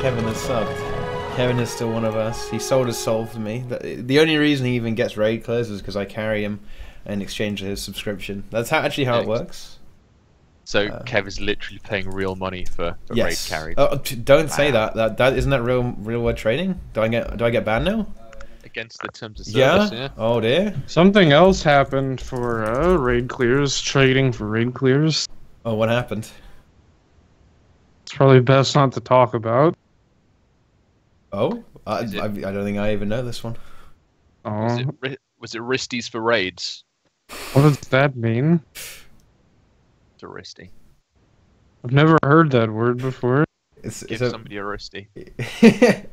Kevin has subbed. Kevin is still one of us. He sold his soul for me. The the only reason he even gets raid clears is because I carry him in exchange for his subscription. That's how, actually how it works. So Uh, Kev is literally paying real money for, for raid carry Oh, don't say that. That that isn't that real real world trading. Do I get do I get banned now? against the terms of Yeah. service. Yeah. Oh dear. Something else happened for uh, raid clears, trading for raid clears. Oh, what happened? It's probably best not to talk about. Oh, I, it- I, I don't think I even know this one. Was Oh, it ri- was it Risties for raids? what does that mean? To Risty. I've never heard that word before. It's, Give it's a- somebody a Risty.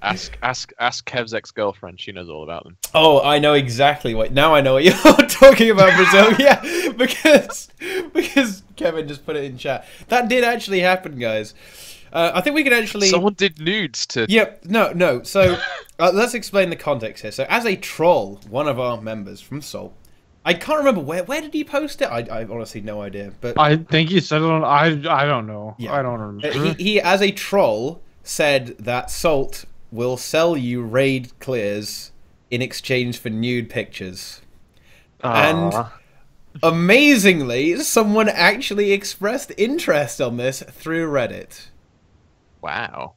Ask ask ask Kev's ex girlfriend. She knows all about them. Oh, I know exactly what. Now I know what you're talking about, Brazil. yeah, because because Kevin just put it in chat. That did actually happen, guys. Uh, I think we can actually. Someone did nudes to. Yep. No. No. So uh, let's explain the context here. So as a troll, one of our members from Soul, I can't remember where. Where did he post it? I, I honestly no idea. But I think he said it on. I I don't know. Yeah. I don't Uh, remember. he, he, as a troll, said that Salt will sell you raid clears in exchange for nude pictures. And amazingly, someone actually expressed interest on this through Reddit. Wow.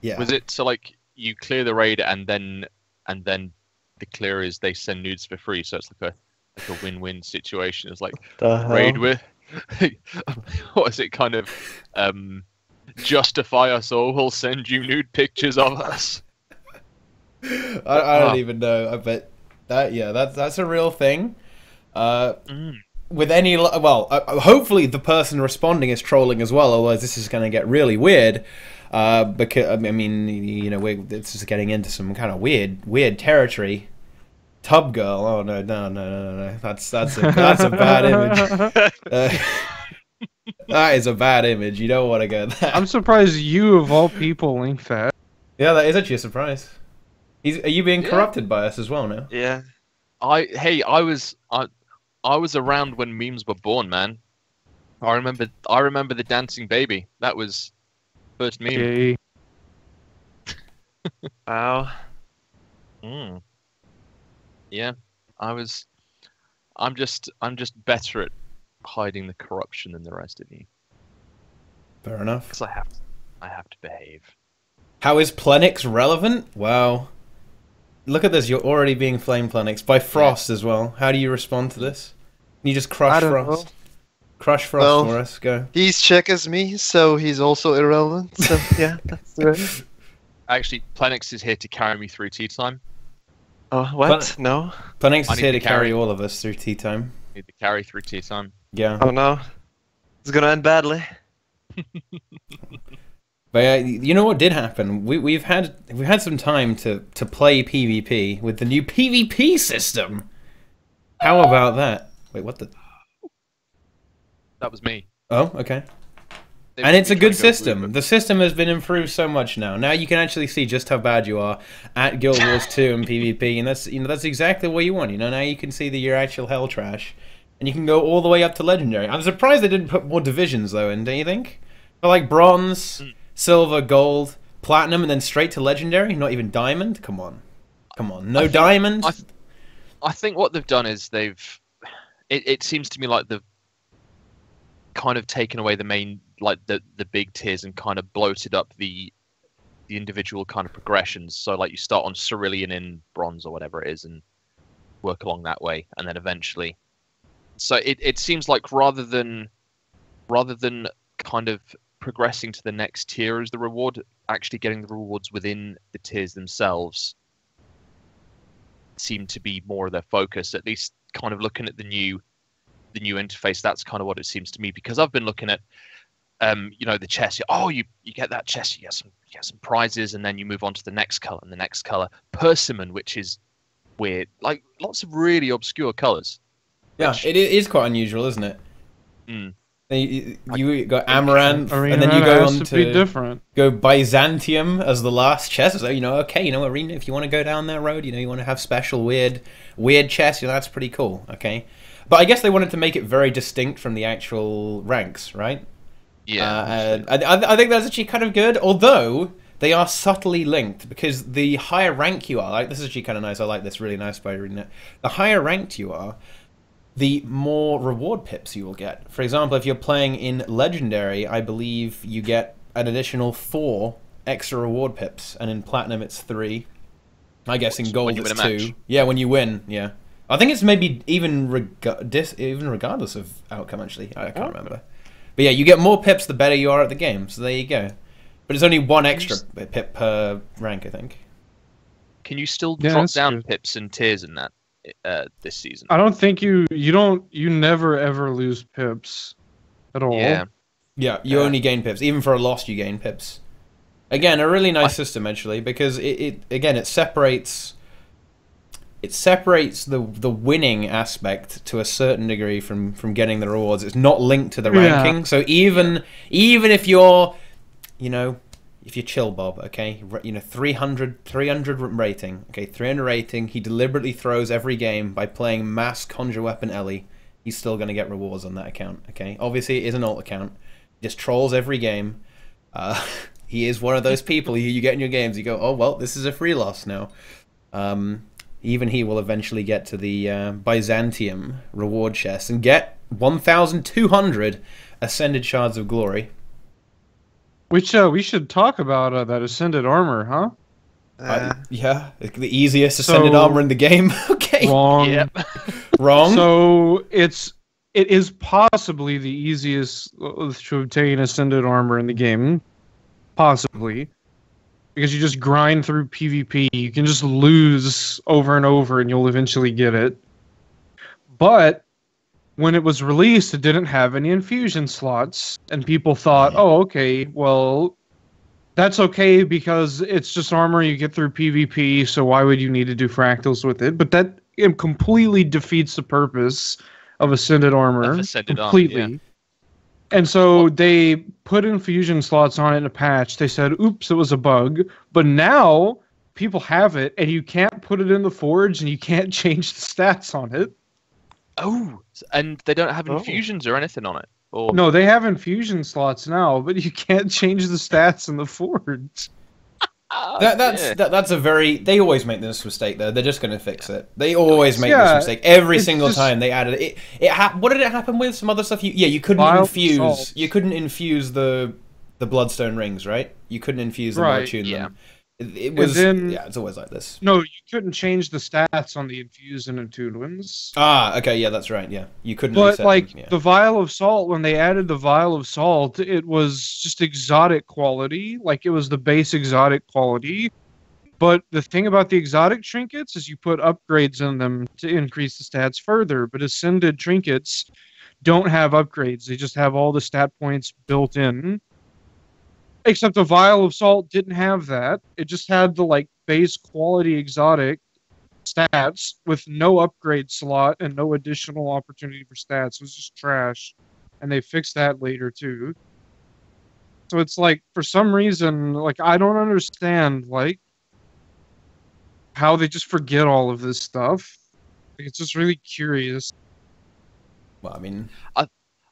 Yeah. Was it so like you clear the raid and then and then the clear is they send nudes for free, so it's like a like a win-win situation. It's like The hell? raid with what is it kind of um justify us all we'll send you nude pictures of us I, I don't even know. I bet that yeah, that's that's a real thing. Uh, Mm. With any well, uh, hopefully the person responding is trolling as well. Otherwise, this is going to get really weird. Uh, because I mean, you know, we this is getting into some kind of weird, weird territory. Tub girl. Oh no, no, no, no, no, no. That's that's a, that's a bad image. Uh, that is a bad image. You don't want to go there. I'm surprised you of all people link that. Yeah, that is actually a surprise. He's, are you being Yeah. corrupted by us as well now? Yeah. i hey i was i i was around when memes were born man i remember i remember the dancing baby that was first meme Okay. Wow. Mm. yeah i was i'm just i'm just better at hiding the corruption than the rest of you Fair enough. because i have i have to behave How is Plenyx relevant? Wow. Look at this, you're already being flame Plenyx by Frost as well. How do you respond to this? Can you just crush I don't Frost? know. Crush Frost Well- for us, go. He's Czech as me, so he's also irrelevant. So yeah, that's right. actually Plenyx is here to carry me through tea time Oh, what? No. Plenyx is here to to carry carry- all of us through tea time. need to carry through tea time Yeah. Oh no. It's gonna end badly. But uh, you know what did happen? We we've had we've had some time to to play PvP with the new PvP system. How about that? Wait, what the? that was me Oh, okay. They and it's a good system. blue, The system has been improved so much now. Now you can actually see just how bad you are at Guild Wars 2 and PvP, and that's you know that's exactly what you want. You know now you can see that you're actual hell trash, and you can go all the way up to legendary. I'm surprised they didn't put more divisions though in. Don't you think? But like bronze, Hmm. silver, gold, platinum, and then straight to legendary. Not even diamond. Come on, come on. No I think- diamond. I, th- I think what they've done is they've. It, it seems to me like they've kind of taken away the main, like the the big tiers, and kind of bloated up the the individual kind of progressions. So like you start on cerulean in bronze or whatever it is, and work along that way, and then eventually. So it, it seems like rather than rather than kind of progressing to the next tier as the reward, actually getting the rewards within the tiers themselves seem to be more of their focus. At least, kind of looking at the new, the new interface. That's kind of what it seems to me because I've been looking at, um, you know, the chest. Oh, you you get that chest, you get some you get some prizes, and then you move on to the next color and the next color. Persimmon, which is weird, like lots of really obscure colors. yeah, which- it is quite unusual, isn't it? Mm. You, you got Amaranth, Arena and then you go on to be different. go Byzantium as the last chest. So you know, okay, you know, arena. If you want to go down that road, you know, you want to have special weird, weird chests. You know, that's pretty cool. Okay, but I guess they wanted to make it very distinct from the actual ranks, right? Yeah. Uh, I, I I think that's actually kind of good, although they are subtly linked because the higher rank you are, like this is actually kind of nice. I like this really nice by reading it. The higher ranked you are, the more reward pips you will get. For example, if you're playing in legendary, I believe you get an additional four extra reward pips, and in platinum it's three. I guess in gold it's a match. two. Yeah, when you win, yeah. I think it's maybe even reg- dis- even regardless of outcome. Actually, I can't oh. remember. But yeah, you get more pips the better you are at the game. So there you go. But it's only one extra pip per rank, I think. Can you still Yeah, drop down true. pips and tiers in that uh, this season? I don't think you you don't you never ever lose pips at all. Yeah. Yeah, you Yeah. only gain pips. Even for a loss, you gain pips. Again, a really nice system actually because it, it again it separates it separates the the winning aspect to a certain degree from from getting the rewards. It's not linked to the Yeah. ranking. So even even if you're you know if you're chill bob okay? You know 300 300 rating okay? 300 rating. He deliberately throws every game by playing mass conjure weapon ellie. He's still going to get rewards on that account okay? Obviously it is an alt account. He just trolls every game. Uh, he is one of those people. You, you get in your games you go oh well this is a free loss now. Um, even he will eventually get to the uh, byzantium reward chest and get 1200 ascended shards of glory Which uh, we should talk about uh, that ascended armor, huh? Uh, I- yeah, the easiest ascended So- armor in the game. okay, Wrong. Yep. wrong. So it's it is possibly the easiest uh, to obtain ascended armor in the game, possibly, because you just grind through PvP. You can just lose over and over, and you'll eventually get it. But when it was released, it didn't have any infusion slots, and people thought, "Oh, okay, well." That's okay because it's just armor you get through PvP, so why would you need to do fractals with it? But that it completely defeats the purpose of ascended armor Of Ascended Armor, completely. And so they put infusion slots on it in a patch. They said, "Oops, it was a bug." But now people have it, and you can't put it in the forge, and you can't change the stats on it. Oh, and they don't have Oh. infusions or anything on it. Or No, they have infusion slots now, but you can't change the stats in the forge. Ah, that, that's yeah. that, that's a very. They always make this mistake though. They're just going to fix it. They always make Yeah, this mistake every single just- time they added it. It, it hap- what did it happen with? Some other stuff. You, yeah, you couldn't Vial infuse. salt. You couldn't infuse the the bloodstone rings, right? You couldn't infuse them or Right, attune yeah. them. It, it was. then- yeah, it's always like this. No, you couldn't change the stats on the infused and attuned ones. Ah, okay, yeah, that's right. Yeah, you couldn't. But like yeah. the vial of salt, when they added the vial of salt, it was just exotic quality. Like it was the base exotic quality. But the thing about the exotic trinkets is you put upgrades in them to increase the stats further. But ascended trinkets don't have upgrades; they just have all the stat points built in. Except the vial of salt didn't have that. It just had the like base quality exotic stats with no upgrade slot and no additional opportunity for stats. It was just trash. And they fixed that later too. So it's like for some reason, like I don't understand like how they just forget all of this stuff. Like, it's just really curious. well, I mean, I,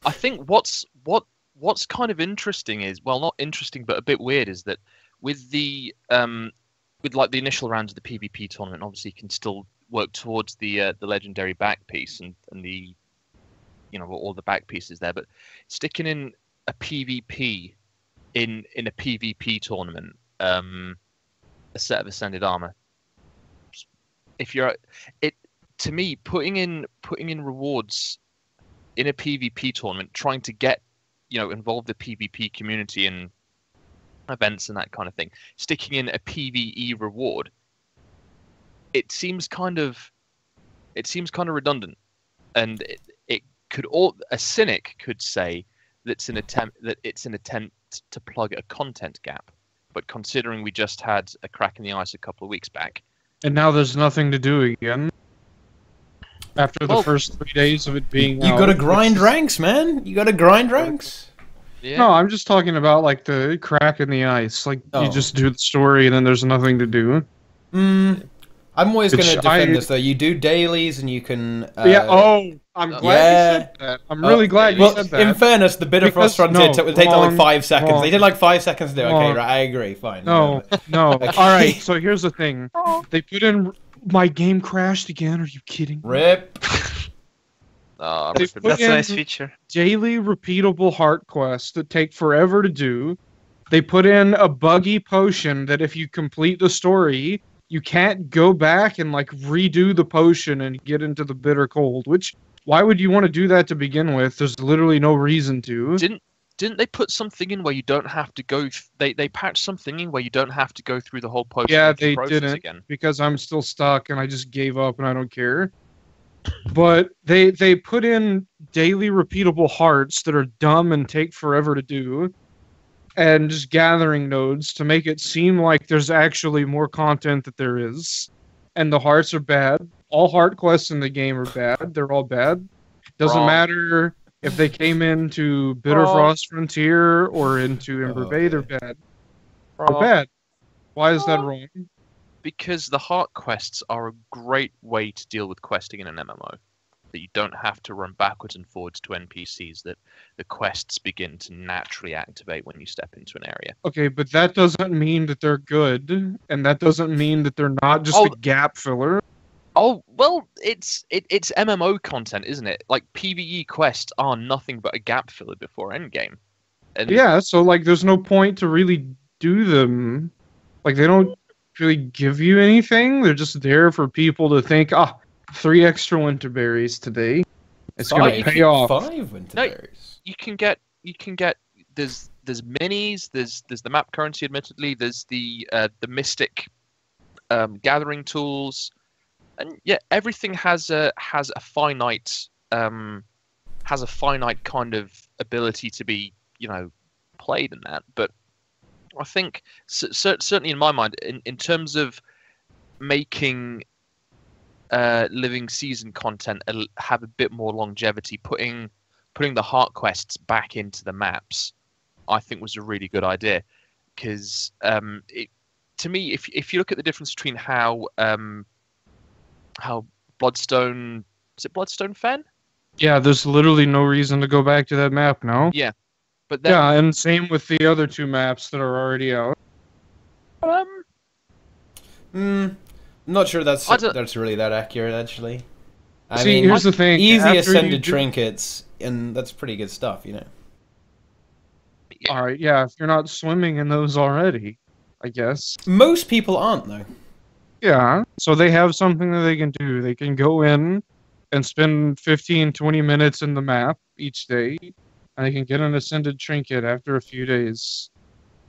I think what's what what's kind of interesting is well not interesting but a bit weird is that with the um with like the initial rounds of the PvP tournament obviously you can still work towards the uh, the legendary back piece and and the you know all the back pieces there but sticking in a PvP in in a PvP tournament um a set of ascended armor if you're it to me putting in putting in rewards in a PvP tournament, trying to get, you know, involve the PvP community in events and that kind of thing, sticking in a PvE reward, it seems kind of, it seems kind of redundant, and it, it could all a cynic could say that's an attempt that it's an attempt to plug a content gap, but considering we just had a crack in the ice a couple of weeks back, And now there's nothing to do again. After the Well- first three days of it being you out, got to grind ranks, man. You got to grind ranks. yeah, No, I'm just talking about like the crack in the ice. Like Oh. you just do the story and then there's nothing to do. Mm, I'm always going to defend I- this though. You do dailies, and you can. Uh, yeah. Oh, I'm glad yeah. you said that. I'm really Oh, glad you well, said that. in fairness, the Bitterfrost Because- Frontier no, took, they took like five seconds. wrong. They did like five seconds to do. Okay, right, I agree. Fine. No, whatever. no. Okay. All right. So here's the thing. They put in. My game crashed again. Are you kidding? me? Rip. Uh, They put That's a nice feature. daily repeatable heart quests that take forever to do. They put in a buggy potion that if you complete the story, you can't go back and like redo the potion and get into the bitter cold. Which why would you want to do that to begin with? There's literally no reason to. Didn't didn't they put something in where you don't have to go? Th- they they patched something in where you don't have to go through the whole post. Yeah, they didn't. again. because I'm still stuck and I just gave up and I don't care. But they they put in daily repeatable hearts that are dumb and take forever to do and just gathering nodes to make it seem like there's actually more content that there is. And the hearts are bad. All heart quests in the game are bad. They're all bad. Doesn't Wrong. matter if they came into Bitterfrost Frontier or into oh, Ember Oh, Bay, they're bad. They're bad. Why is that wrong? because the heart quests are a great way to deal with questing in an MMO. That you don't have to run backwards and forwards to NPCs. That the quests begin to naturally activate when you step into an area. Okay, but that doesn't mean that they're good, and that doesn't mean that they're not just Oh. a gap filler. Oh well, it's it, it's MMO content, isn't it? Like PVE quests are nothing but a gap filler before endgame. And Yeah, so like, there's no point to really do them. Like, they don't really give you anything. They're just there for people to think, ah, three extra winter berries today. It's gonna pay off. Five winter No, berries. you can get you can get there's there's minis there's there's the map currency admittedly there's the uh, the mystic um, gathering tools and yeah everything has a has a finite um, has a finite kind of ability to be you know played in that but I think cer- cer- certainly in my mind in, in terms of making uh, living season content have a bit more longevity putting putting the heart quests back into the maps, I think was a really good idea. Because um, to me, if if you look at the difference between how um, how Bloodstone is it Bloodstone Fen, Yeah, there's literally no reason to go back to that map now. Yeah, but then Yeah, and same with the other two maps that are already out. um, Hmm. Not sure that's that's really that accurate actually. I See, mean, here's the thing. easy ascended do- trinkets, and that's pretty good stuff, you know. yeah, All right, yeah, if you're not swimming in those already, I guess. Most people aren't though. Yeah, so they have something that they can do. They can go in and spend 15, 20 minutes in the map each day, and they can get an ascended trinket after a few days.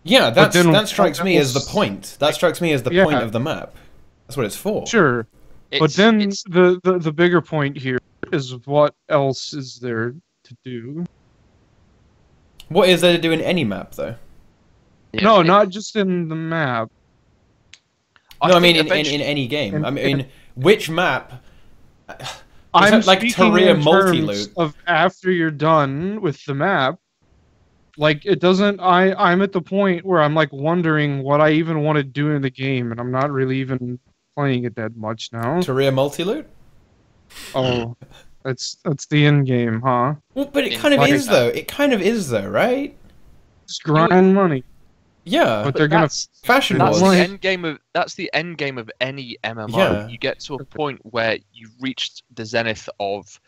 Yeah, that's then that strikes me as the point. That strikes me as the Yeah. point of the map. That's what it's for. Sure, but then it's- the, the, the bigger point here is what else is there to do? What is there to do in any map though? yeah, no, not just in the map. No, I mean in, in, in any game. in- I mean, which map? Uh, I'm it like speaking Terraria in multi-loot? terms of after you're done with the map. Like it doesn't. I I'm at the point where I'm like wondering what I even want to do in the game, and I'm not really even playing it that much now. Terraria multi-loot? Oh, that's that's the end game, huh? Well, but it kind of like- is though. It kind of is though, right? Just grind money, Yeah. but they're gonna. Fashion that's wars. the end game of that's the end game of any MMO. Yeah. You get to a point where you've reached the zenith of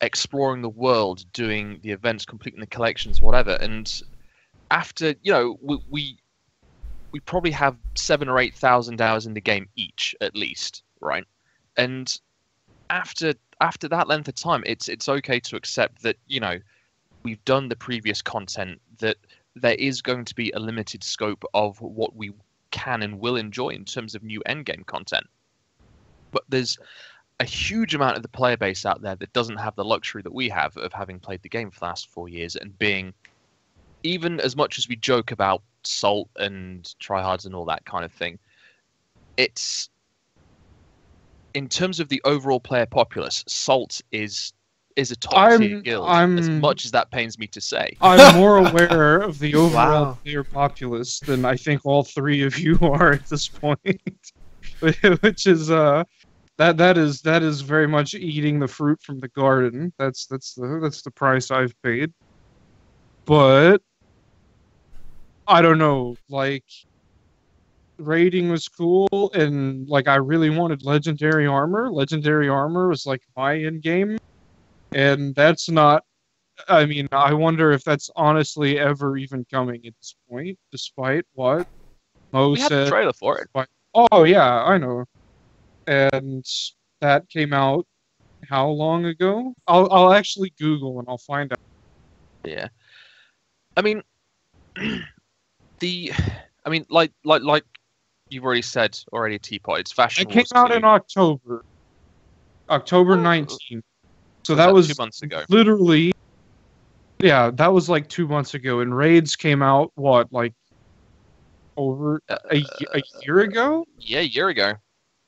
exploring the world, doing the events, completing the collections, whatever. And after you know, we we, we probably have seven or eight thousand hours in the game each, at least, right? And after after that length of time, it's it's okay to accept that you know we've done the previous content that there is going to be a limited scope of what we can and will enjoy in terms of new endgame content. But there's a huge amount of the player base out there that doesn't have the luxury that we have of having played the game for the last four years and being, even as much as we joke about salt and tryhards and all that kind of thing, it's in terms of the overall player populace, salt is is a top tier I'm- guild. as I'm- much as that pains me to say. I'm more aware of the overall Wow. player populace than I think all three of you are at this point. which is uh that that is that is very much eating the fruit from the garden. That's that's the that's the price I've paid. But I don't know, like raiding was cool and like I really wanted legendary armor. Legendary armor was like my end game. And that's not I mean, I wonder if that's honestly ever even coming at this point, despite what Mo We said. trailer for it. Oh yeah, I know. And that came out how long ago? I'll I'll actually Google and I'll find out. Yeah. I mean, the, I mean, like like like you've already said already, teapot. It's fashion. It came out in October. October Oh. 19th. So Was that that was two months ago? literally Yeah, that was like 2 months ago and Raids came out what like over a, ye- a uh, year ago? Yeah, a year ago,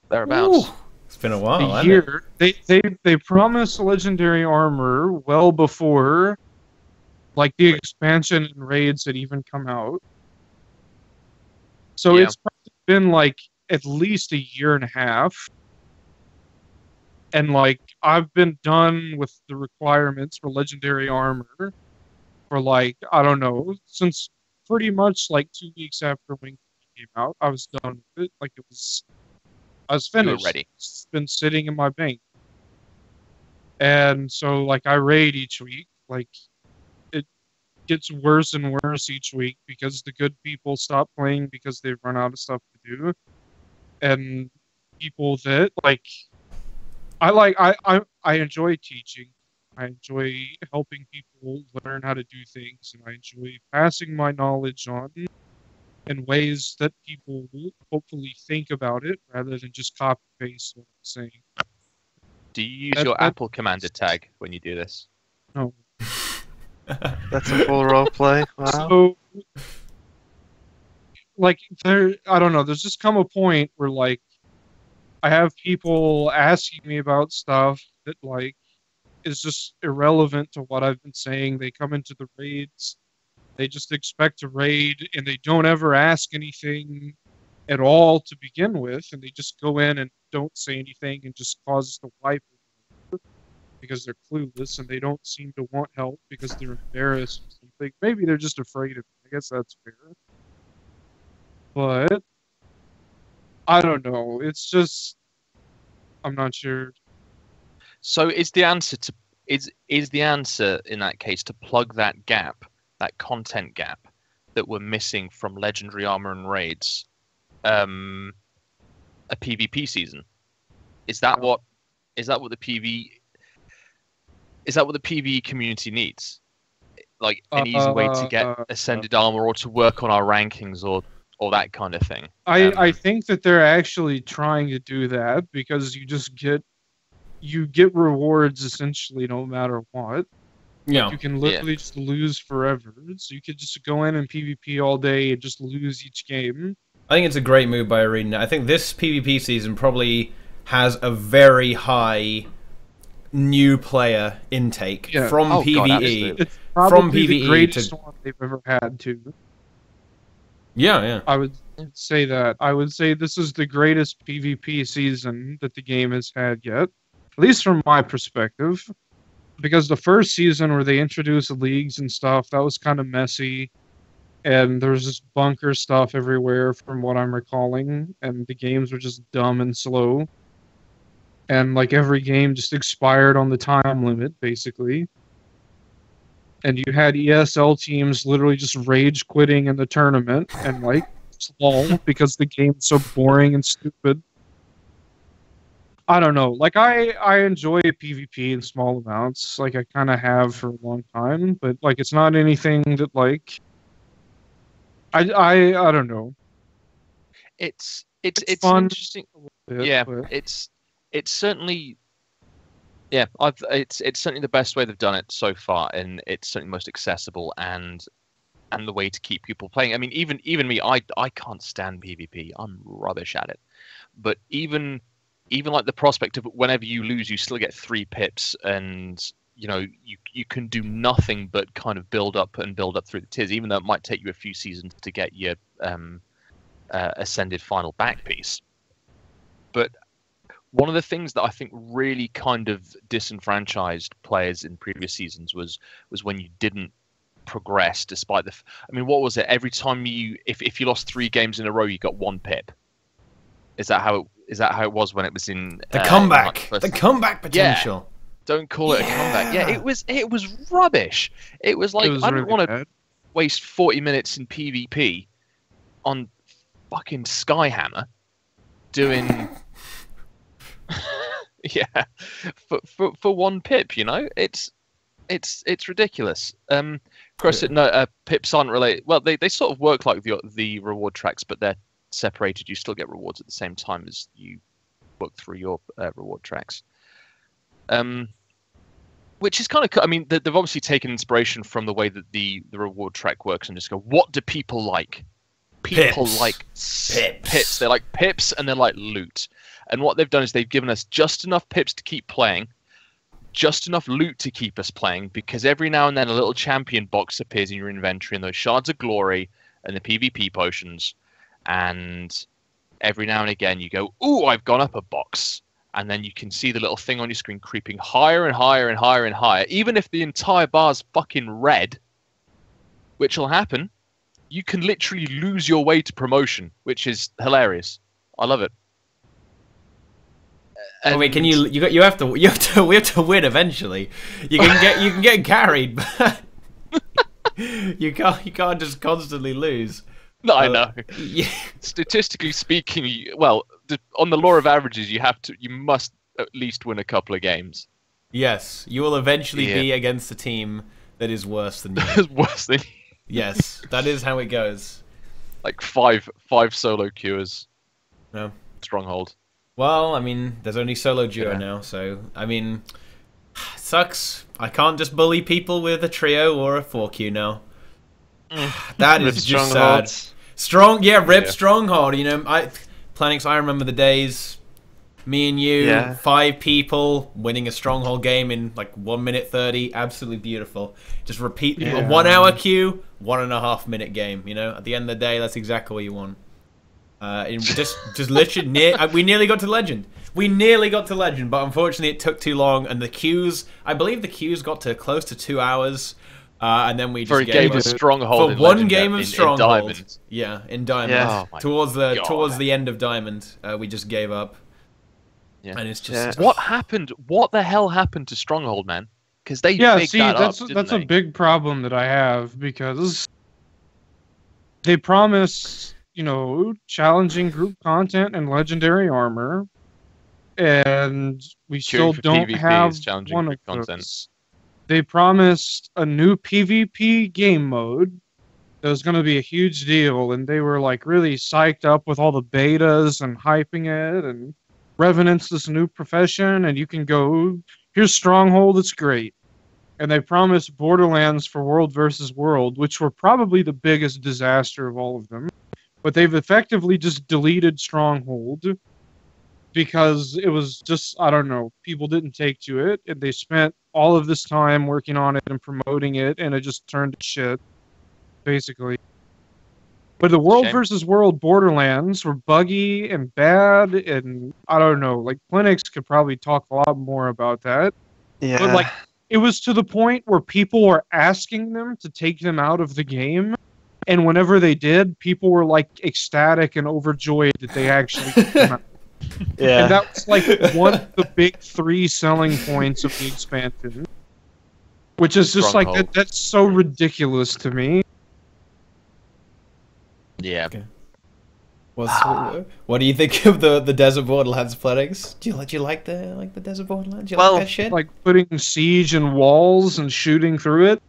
thereabouts. Ooh, it's been a while. a year. They they they promised legendary armor well before like the expansion and raids had even come out. So Yeah. it's probably been like at least a year and a half. And like I've been done with the requirements for legendary armor for like I don't know since pretty much like two weeks after Wing came out. I was done with it. Like it was I was finished. ready. It's been sitting in my bank. And so like I raid each week. Like it gets worse and worse each week because the good people stop playing because they've run out of stuff to do. And people that like I like I I, I enjoy teaching. I enjoy helping people learn how to do things and I enjoy passing my knowledge on in ways that people will hopefully think about it rather than just copy paste what I'm saying. Do you use That- your that- Apple Commander tag when you do this? No. That's a full role play. Wow. So, like, there, I don't know. There's just come a point where, like, I have people asking me about stuff that, like, is just irrelevant to what I've been saying. They come into the raids, they just expect to raid, and they don't ever ask anything at all to begin with, and they just go in and don't say anything and just cause us to wipe because they're clueless and they don't seem to want help because they're embarrassed. Maybe they're just afraid of me. I guess that's fair. But I don't know. It's just I'm not sure. So is the answer to is is the answer in that case to plug that gap, that content gap that we're missing from legendary armor and raids, um, a PvP season? Is that what is that what the PV is that what the PvE community needs? Like an easy way to get Uh, ascended armor or to work on our rankings or or that kind of thing. I, Um, I think that they're actually trying to do that because you just get you get rewards essentially no matter what. yeah. You can literally just lose forever. So you could just go in and PvP all day and just lose each game. I think it's a great move by Arena. I think this PvP season probably has a very high new player intake Yeah. from Oh, God, PvE. absolutely. It's probably the PvE greatest to- one they've ever had too. Yeah, yeah. I would say that. I would say this is the greatest PvP season that the game has had yet, at least from my perspective. Because the first season where they introduced leagues and stuff, that was kind of messy. And there was just bunker stuff everywhere, from what I'm recalling. And the games were just dumb and slow. And like every game just expired on the time limit, basically. And you had ESL teams literally just rage quitting in the tournament and like slow because the game's so boring and stupid. I don't know. Like I I enjoy PvP in small amounts, like I kind of have for a long time, but like it's not anything that like I I I don't know. It's it's It's it's, fun. interesting. Bit, yeah, but- it's it's certainly yeah, I've it's it's certainly the best way they've done it so far, and it's certainly most accessible and and the way to keep people playing. I mean, even even me, I I can't stand PvP. I'm rubbish at it. But even even like the prospect of whenever you lose, you still get three pips, and you know you you can do nothing but kind of build up and build up through the tiers, even though it might take you a few seasons to get your um, uh, ascended final back piece but one of the things that I think really kind of disenfranchised players in previous seasons was was when you didn't progress despite the. f- I mean, what was it? Every time you, if if you lost three games in a row, you got one pip. Is that how it? Is that how it was when it was in The uh, comeback, first- the comeback potential. Don't call it a comeback. Yeah, Yeah. it was. It was rubbish. It was like it was I don't want to waste 40 minutes in PvP on fucking Skyhammer doing yeah. For, for for one pip you know? It's it's it's ridiculous. Um of course it, no uh, pips aren't related well they, they sort of work like the the reward tracks but they're separated. You still get rewards at the same time as you work through your uh, reward tracks. Um which is kind of co- i mean they- they've obviously taken inspiration from the way that the the reward track works and just go what do people like? People Pips. like Pips. pips. They like pips and they like loot and what they've done is they've given us just enough pips to keep playing just enough loot to keep us playing because every now and then a little champion box appears in your inventory and those shards of glory and the pvp potions. And every now and again you go ooh i've gone up a box. And then you can see the little thing on your screen creeping higher and higher and higher and higher. Even if the entire bar's fucking red which will happen you can literally lose your way to promotion which is hilarious. I love it Oh, wait, can you you got you have to you have to we have to win eventually. You can get you can get carried, but you can't you can't just constantly lose. No, I Uh, know. Yeah. Statistically speaking, you, well, the, on the law of averages, you have to, you must at least win a couple of games. Yes, you will eventually Yeah. be against a team that is worse than you. Worse than yes, that is how it goes. like five, five solo cures. No. Stronghold. Well, I mean, there's only solo duo Yeah. now, so I mean, sucks. I can't just bully people with a trio or a four Q now. Mm. That Rip just sad. Strong, yeah, rip Yeah. stronghold. You know, I Plenyx. I remember the days. Me and you, Yeah. five people, winning a stronghold game in like one minute thirty. Absolutely beautiful. Just repeat a one hour queue, one and a half minute game. You know, at the end of the day, that's exactly what you want. Uh, and just, just literally, near, uh, we nearly got to legend. We nearly got to legend, but unfortunately, it took too long. And the queues, I believe, the queues got to close to two hours, uh, and then we just For a gave game up of Stronghold. for in one Legend, game of in Stronghold. Diamond. yeah, in Diamond. Yeah. Oh towards the God. towards the end of Diamond, uh, we just gave up. Yeah. And it's just Yeah. What happened? What the hell happened to Stronghold, man? Because they yeah see that that's up, didn't that's they? a big problem that i have because they promise you know challenging group content and legendary armor and we Cheering still don't PvP have challenging one of content. those. they promised a new pvp game mode that was going to be a huge deal and they were like really psyched up with all the betas and hyping it and revenant's this new profession and you can go here's stronghold it's great and they promised borderlands for world versus world which were probably the biggest disaster of all of them but they've effectively just deleted stronghold because it was just i don't know people didn't take to it and they spent all of this time working on it and promoting it and it just turned to shit basically but the world Shame. versus world borderlands were buggy and bad and i don't know like Plenyx could probably talk a lot more about that Yeah. but like it was to the point where people were asking them to take them out of the game and whenever they did people were like ecstatic and overjoyed that they actually took them out. yeah. and that was like one of the big three selling points of the expansion which is just like that, that's so ridiculous to me Yeah. What's, ah. uh, what do you think of the the Desert Borderlands Plenyx? Do you like do you like the like the Desert Borderlands? Do you Well, like that shit? like putting siege and walls and shooting through it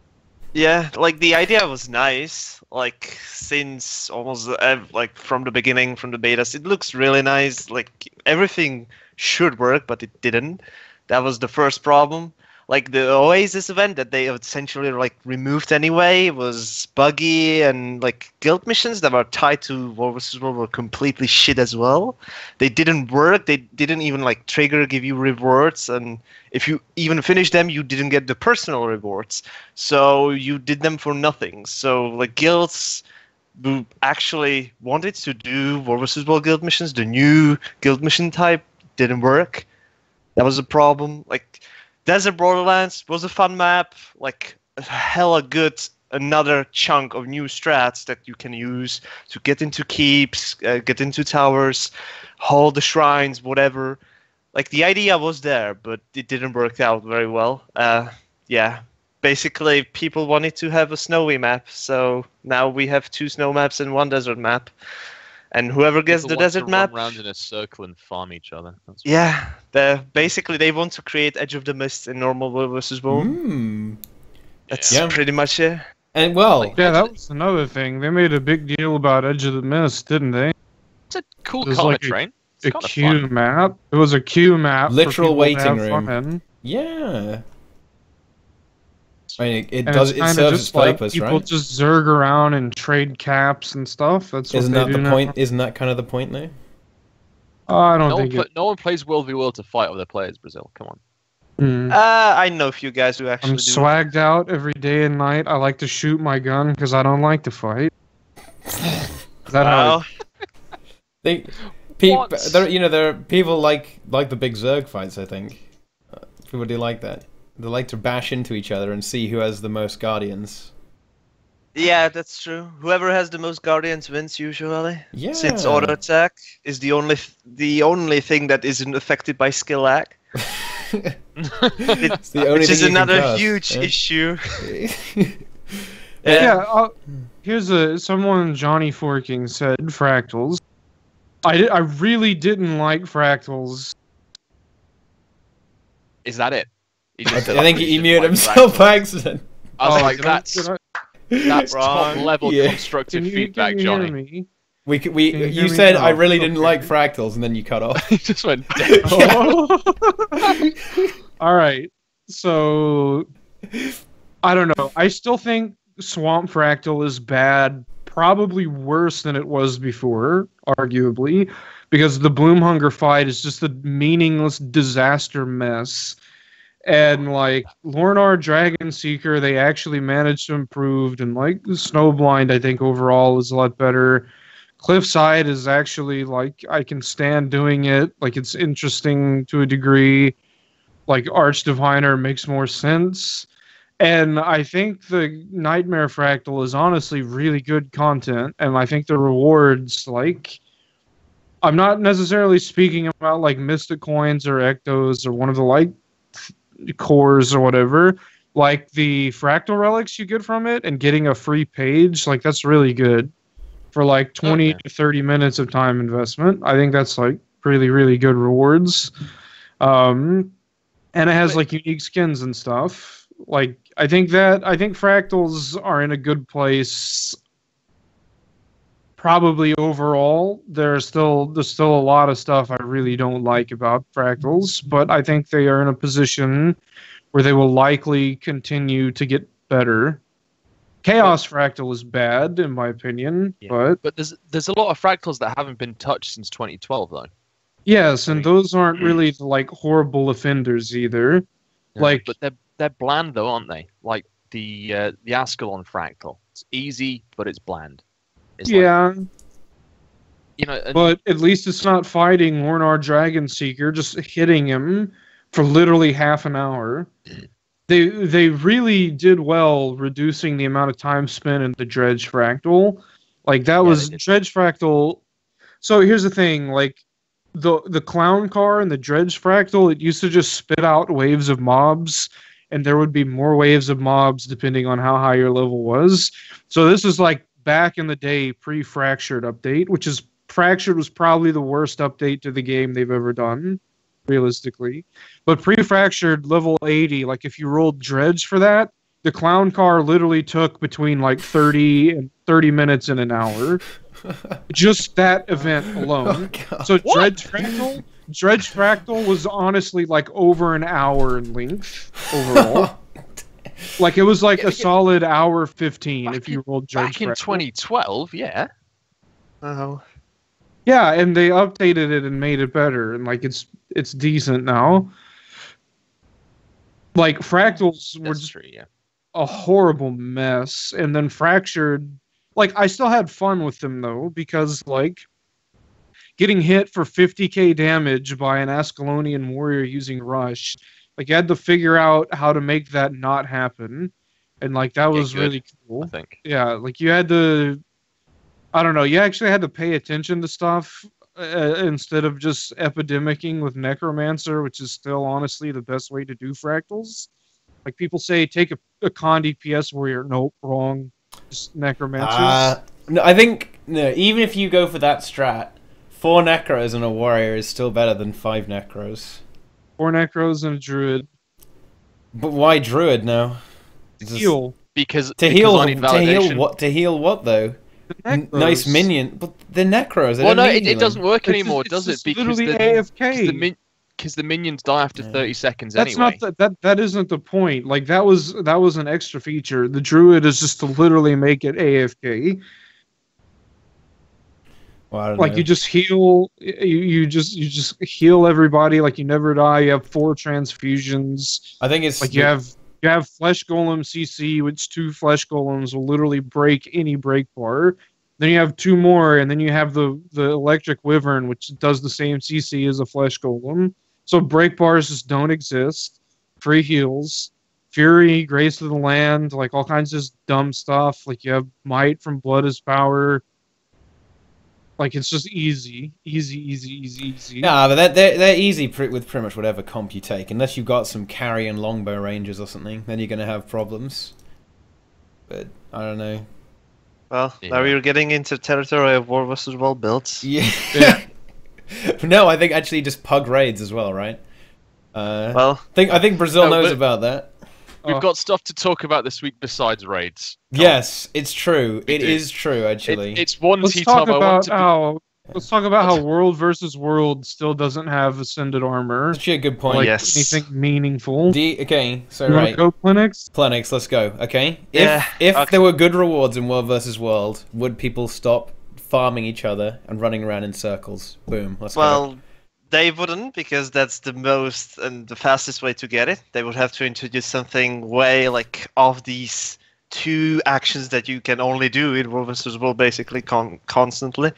Yeah, like the idea was nice. Like since almost uh, like from the beginning, from the betas, it looks really nice. Like everything should work, but it didn't. That was the first problem. Like the Oasis event that they essentially like removed anyway was buggy, and like guild missions that were tied to War vs. World were completely shit as well. They didn't work. They didn't even like trigger give you rewards, and if you even finish them, you didn't get the personal rewards so you did them for nothing so like guilds who actually wanted to do War vs. World guild missions. The new guild mission type didn't work. That was a problem. Like Desert Borderlands was a fun map, like a hella good another chunk of new strats that you can use to get into keeps, uh, get into towers, hold the shrines, whatever. Like the idea was there, but it didn't work out very well. Uh, yeah, basically people wanted to have a snowy map, so now we have two snow maps and one desert map. And whoever gets People the want to desert run map, around in a circle and farm each other. That's yeah, they basically they want to create Edge of the Mist in normal World versus World. Hmm. That's Yeah. pretty much it. And well, Like- Yeah, that was another thing. They made a big deal about Edge of the Mist, didn't they? It's a cool It was car like a- train. It's A queue fun. map. It was a queue map. for Literal to waiting have room. fun in. yeah. I mean, it, it does. it's It serves its just like purpose, people right? just zerg around and trade caps and stuff. That's what Isn't they that do the now. point? Isn't that kind of the point, though? Oh, I don't No one, think pla- it. no one plays World v World to fight other players, Brazil. Come on. Mm. Uh, I know a few guys who actually I'm do. swagged out every day and night. I like to shoot my gun because I don't like to fight. Is that how? Well, They, people, there, you know, there are people like like the big Zerg fights. I think uh, people do like that. They like to bash into each other and see who has the most guardians. yeah, that's true. Whoever has the most guardians wins usually. Yeah. Since auto attack is the only th- the only thing that isn't affected by skill lag, it's the only which is another cast, huge yeah. issue. Yeah. I'll- here's a someone Johnny Forking said fractals. I di- I really didn't like fractals. Is that it? He I, just said, I think he just muted himself fractal." by accident. I was Oh, like, that's I- that's top level Yeah. constructive Can you, feedback, can you Johnny. hear me? We c- we you you, said I Oh, really didn't okay. like fractals, and then you cut off. he just went dead. Oh. All right. So I don't know. I still think Swamp Fractal is bad, probably worse than it was before, arguably, because the Bloom Hunger fight is just a meaningless disaster mess. And like Lornar Dragon Seeker, they actually managed to improve, and like Snowblind, I think overall is a lot better. Cliffside is actually like I can stand doing it. Like it's interesting to a degree. Like Arch Diviner makes more sense. And I think the Nightmare Fractal is honestly really good content. And I think the rewards, like, I'm not necessarily speaking about like Mystic Coins or Ectos or one of the like cores or whatever. Like the fractal relics you get from it and getting a free page, like, that's really good for like 20 Okay. to 30 minutes of time investment. I think that's like really, really good rewards. Um, and it has like unique skins and stuff. Like I think that I think fractals are in a good place. Probably overall, there's still there's still a lot of stuff I really don't like about fractals, but I think they are in a position where they will likely continue to get better. Chaos Fractal is bad in my opinion, Yeah. but But there's there's a lot of fractals that haven't been touched since 2012 though. yes, and those aren't really like horrible offenders either. Like- but they're they're bland though, aren't they? Like the uh, the Ascalon fractal. It's easy, but it's bland. It's like, yeah, you know, but at least it's not fighting Lornar Dragon Seeker, just hitting him for literally half an hour. Mm-hmm. They they really did well reducing the amount of time spent in the Dredge Fractal. Like that Yeah, was. Dredge Fractal. So here's the thing, like the the clown car and the Dredge Fractal, it used to just spit out waves of mobs, and there would be more waves of mobs depending on how high your level was. So this is like back in the day pre-fractured update, which is fractured was probably the worst update to the game they've ever done, realistically. But pre-fractured level 80, like if you rolled dredge for that, the clown car literally took between like 30 and 30 minutes and an hour. Just that event alone. Oh, So What? Dredge Fractal, Dredge Fractal was honestly like over an hour in length overall. like it was like Yeah, a solid hour fifteen Back if you rolled Dredge back in 2012, yeah. Oh. Yeah, and they updated it and made it better, and like it's it's decent now. Like fractals were just true, yeah. a horrible mess, and then fractured like I still had fun with them though because like getting hit for 50k damage by an Ascalonian warrior using rush, like you had to figure out how to make that not happen, and like that was good. really I cool. think. Yeah, like you had to. I don't know. You actually had to pay attention to stuff uh, instead of just epidemicking with necromancer, which is still honestly the best way to do fractals. Like people say, take a, a con DPS warrior. Nope, wrong. Just necromancers. Uh, no, I think no. Even if you go for that strat, four necros and a warrior is still better than five necros. Four necros and a druid. But why druid now? To Just- heal. Because To because heal, to heal what? To heal what though? N- nice minion, but the necros. Well, no, it, it doesn't work It's anymore, just- does it? just Because the, literally because AFK. the, min- 'cause the minions die after Yeah. 30 seconds That's anyway. not the, that. That isn't the point. Like that was that was an extra feature. The druid is just to literally make it AFK. Well, like know. you just heal you, you just you just heal everybody like you never die. You have four transfusions. I think it's like you have you have flesh golem cc which two flesh golems will literally break any break bar. Then you have two more and then you have the the electric wyvern which does the same cc as a flesh golem. So break bars just don't exist. Free heals. Fury grace of the land like all kinds of dumb stuff. Like you have might from blood is power like it's just easy, easy, easy, easy, easy. Yeah, but they're, they're, they're easy pre- with pretty much whatever comp you take. Unless you've got some carry and longbow rangers or something, then you're going to have problems. But I don't know. Well, Yeah. now we're getting into territory of war versus well built. Yeah. Yeah. no, I think actually just pug raids as well, right? Uh, Well, think I think Brazil No, knows but- about that. We've Oh. got stuff to talk about this week besides raids. Yes, it's true. We It do. is true, It, actually. it's one Let's T talk Tom I want about to be. how. Let's talk about how World versus World still doesn't have ascended armor. actually a good point. Like Yes. anything meaningful. D- okay, so you right. go clinics? Plenyx, let's go. Okay. If Yeah, if okay. there were good rewards in World versus World, would people stop farming each other and running around in circles? Boom. Let's go. They wouldn't because that's the most and the fastest way to get it. They would have to introduce something way like of these two actions that you can only do in World versus World basically con- constantly.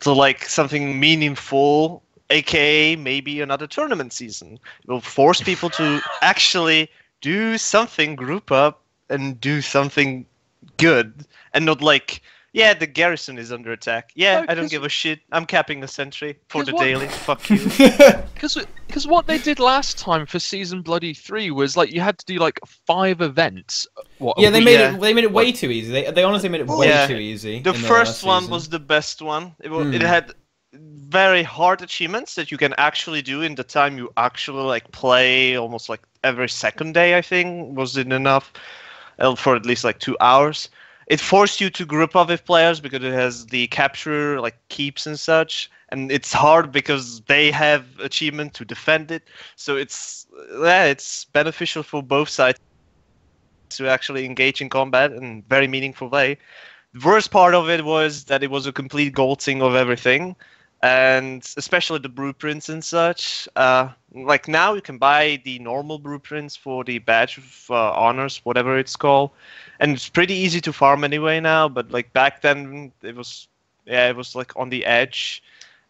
So like something meaningful, aka maybe another tournament season. It will force people to actually do something, group up, and do something good, and not like. Yeah, the garrison is under attack. Yeah, No, I don't give a shit. I'm capping the sentry for the what- daily. Fuck you. Because what they did last time for season bloody three was like you had to do like five events. What, yeah, they week. made Yeah. it. They made it way too easy. They, they honestly made it way Yeah. too easy. The first last one season. was the best one. It, wa- it Hmm. had very hard achievements that you can actually do in the time you actually like play almost like every second day i think was it enough uh, for at least like two hours it forced you to group up with players because it has the capture like keeps and such. And it's hard because they have achievement to defend it. So it's yeah it's beneficial for both sides to actually engage in combat in very meaningful way the worst part of it was that it was a complete golting of everything and especially the blueprints and such uh, like now you can buy the normal blueprints for the badge of uh, honors whatever it's called. And it's pretty easy to farm anyway now but like back then it was yeah it was like on the edge.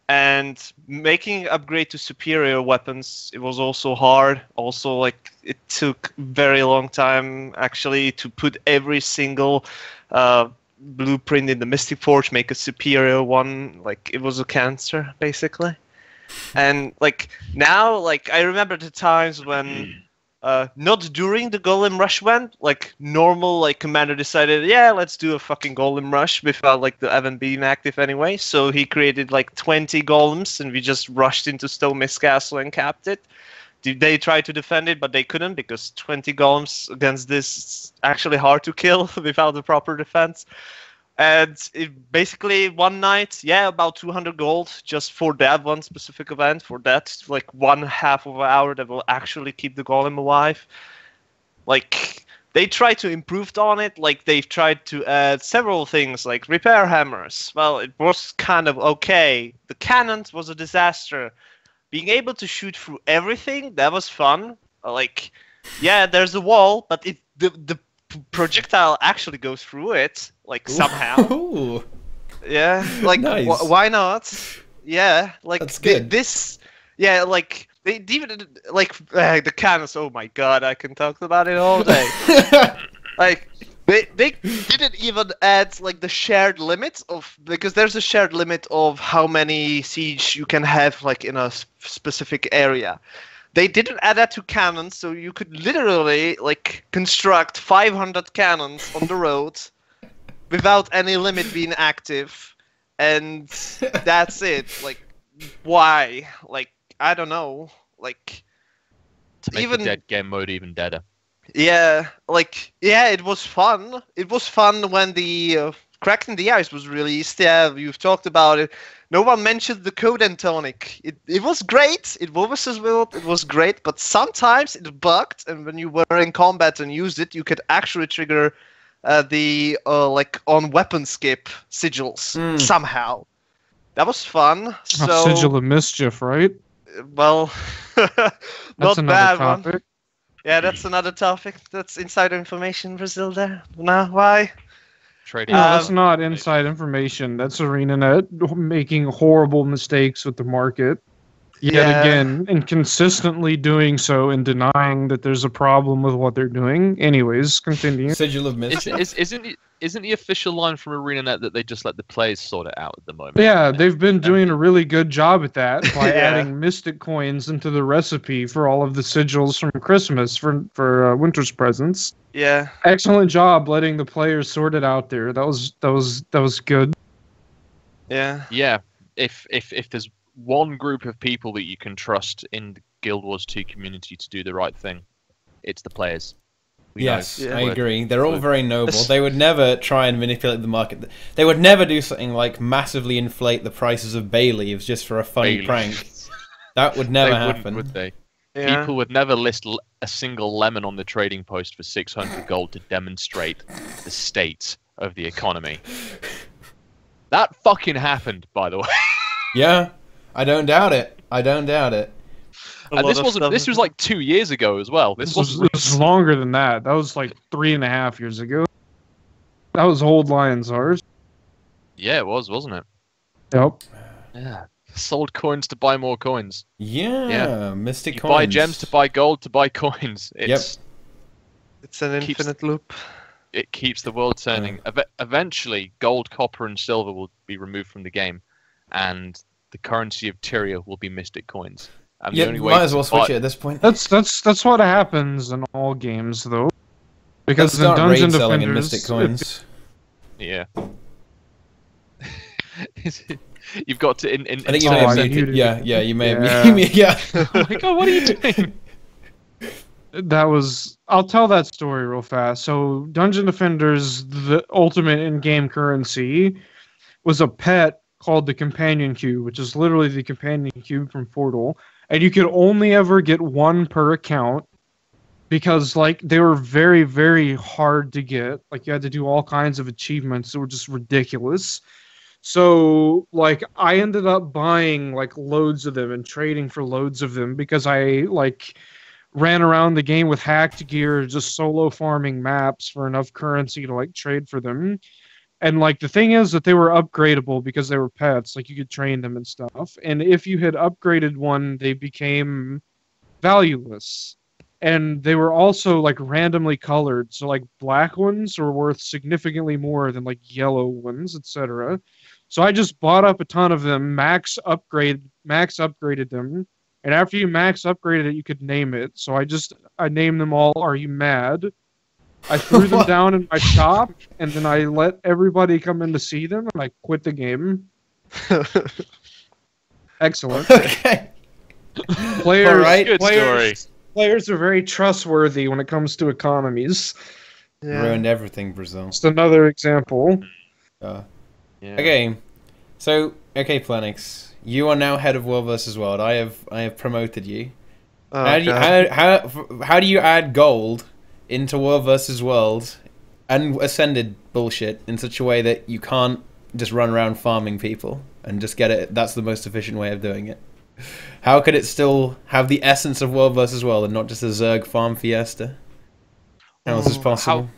And making upgrade to superior weapons it was also hard. Also like it took very long time actually to put every single uh, blueprint in the mystic forge make a superior one? Like it was a cancer basically. And like now like i remember the times when uh not during the golem rush went like normal like commander decided yeah let's do a fucking golem rush without like the evan being active anyway. So he created like 20 golems and we just rushed into Stonemist Castle and capped it they tried to defend it but they couldn't because 20 golems against this is actually hard to kill without the proper defense. And it basically one night yeah about 200 gold just for that one specific event for that like one half of an hour that will actually keep the golem alive. Like they tried to improve on it like they've tried to add several things like repair hammers. Well it was kind of okay. The cannons was a disaster being able to shoot through everything that was fun like yeah there's a wall but it the, the projectile actually goes through it, like somehow. Ooh. Yeah, like Nice. wh- why not? Yeah, like That's good. this. Yeah, like they even like uh, the cannons. Oh my god, I can talk about it all day. like they they didn't even add like the shared limit of because there's a shared limit of how many siege you can have like in a specific area. They didn't add that to cannons, so you could literally like construct 500 cannons on the road without any limit being active, and that's it. Like, why? Like, I don't know. Like, To make even the dead game mode even deader. Yeah, like yeah, it was fun. It was fun when the uh, Cracked in the Ice was released. Yeah, you've talked about it. No one mentioned the code and tonic. It it was great. It was as well. It was great, but sometimes it bugged, and when you were in combat and used it, you could actually trigger uh, the uh, like on weapon skip sigils Mm. somehow. That was fun. So Sigil of mischief, right? well, not another bad one. Topic. Yeah, that's another topic. That's insider information, Brazil. There. No, why? Trading. No, Um, that's not inside information. That's ArenaNet making horrible mistakes with the market. Yet Yeah. again, and consistently doing so and denying that there's a problem with what they're doing. Anyways, continue. Sigil of is, Mischief. is, isn't it, isn't the official line from ArenaNet that they just let the players sort it out at the moment? Yeah, they've been doing a really good job at that by Yeah. adding mystic coins into the recipe for all of the sigils from Christmas for for uh, Winter's presents. Yeah. Excellent job letting the players sort it out there. That was that was that was good. Yeah. Yeah, if if if there's one group of people that you can trust in the Guild Wars 2 community to do the right thing, it's the players. We know Yes, Yeah. I we're- agree. They're all we're- very noble. They would never try and manipulate the market. They would never do something like massively inflate the prices of bay leaves just for a funny Bailey. prank. That would never they happen. would they? Yeah. People would never list a single lemon on the trading post for 600 gold to demonstrate the state of the economy. That fucking happened, by the way. Yeah, I don't doubt it. I don't doubt it. A And this wasn't. stuff This was like two years ago as well. This This was, wasn't. was longer than that. That was like three and a half years ago. That was old Lion's Arch. Yeah, it was, wasn't it? Yep. Yeah. Sold coins to buy more coins. Yeah, yeah. Mystic You coins. buy gems to buy gold to buy coins. It's It's an keeps- infinite loop. it keeps the world turning. Eve- eventually, gold, copper, and silver will be removed from the game, and the currency of Tyria will be mystic coins. And Yeah, the only way might as to well switch buy- it at this point. That's that's that's what happens in all games though. Because Because in Dungeon raid selling in Defenders, Mystic coins. Yeah. You've got to in in. I think you may have I sent it. Yeah, yeah, you may Yeah. have. Yeah. oh my god! What are you doing? that was I'll tell that story real fast. So Dungeon Defenders, the ultimate in-game currency, was a pet called the Companion Cube, which is literally the Companion Cube from Portal, and you could only ever get one per account because like they were very very hard to get. Like you had to do all kinds of achievements that were just ridiculous. So like I ended up buying like loads of them and trading for loads of them because I like ran around the game with hacked gear, just solo farming maps for enough currency to like trade for them. And like the thing is that they were upgradable because they were pets, like you could train them and stuff. And if you had upgraded one, they became valueless. And they were also like randomly colored. So like black ones were worth significantly more than like yellow ones, etc. So I just bought up a ton of them, max upgrade max upgraded them, and after you max upgraded it, you could name it. So I just I named them all. Are you mad? I threw them down in my shop, and then I let everybody come in to see them, and I quit the game. Excellent. okay. Players, All right. Good players, players are very trustworthy when it comes to economies. Yeah. Ruined everything, Brazil. Just another example. Uh, Yeah. okay, so okay, Plenyx, you are now head of World versus World. I have I have promoted you. Oh, how do you how, how how do you add gold into World versus World and ascended bullshit in such a way that you can't just run around farming people and just get it? That's the most efficient way of doing it. How could it still have the essence of World versus World and not just a Zerg farm fiesta? How is this Oh, possible?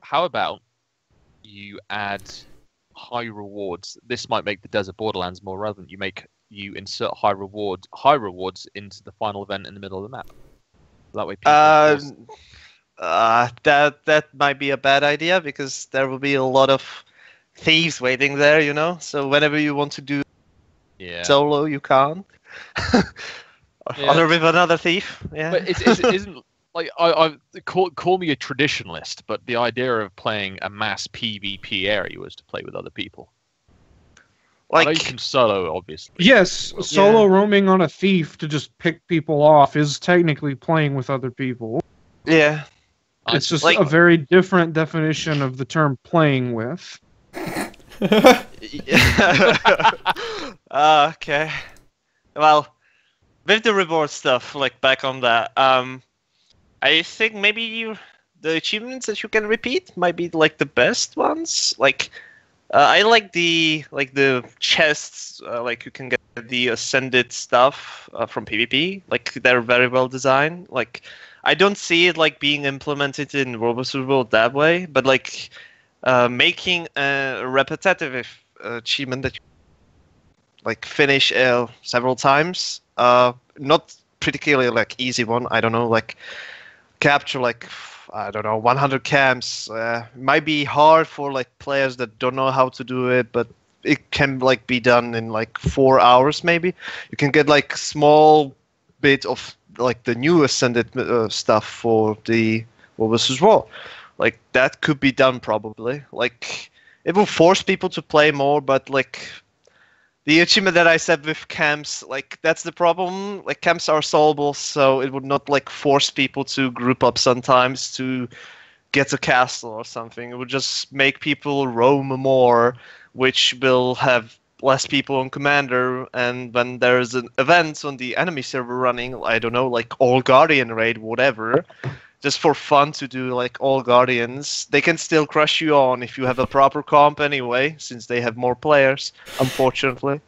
how about you add high rewards? This might make the Desert Borderlands more relevant. You make you insert high reward high rewards into the final event in the middle of the map. That way, people Uh, force- uh, that that might be a bad idea because there will be a lot of thieves waiting there, you know. So whenever you want to do yeah. solo, you can't. Yeah. Other with another thief, yeah. but it's, it's, it isn't like I, I call call me a traditionalist, but the idea of playing a mass PvP area was to play with other people. I know you can solo, obviously. Yes, Well, solo roaming on a thief to just pick people off is technically playing with other people. yeah. It's just like- a very different definition of the term playing with. uh, okay. Well, with the reward stuff, like back on that, um, I think maybe you, the achievements that you can repeat might be like the best ones. Like, uh, I like the like the chests. Uh, like you can get the ascended stuff uh, from PvP. Like they're very well designed. Like, I don't see it like being implemented in. World that way, but like uh, making a repetitive uh, achievement that you like finish uh, several times. Uh, not particularly like easy one. I don't know, like capture like I don't know 100 camps. Uh, might be hard for like players that don't know how to do it, but it can like be done in like four hours maybe. You can get like small bit of like the new ascended uh, stuff for the World vs. World. Like that could be done probably. Like it will force people to play more, but like the achievement that I said with camps, like that's the problem. Like camps are solvable, so it would not like force people to group up sometimes to get a castle or something. It would just make people roam more, which will have less people on commander. And when there's an event on the enemy server running, I don't know, like all guardian raid, whatever, just for fun to do like all guardians, they can still crush you on if you have a proper comp anyway, since they have more players. Unfortunately,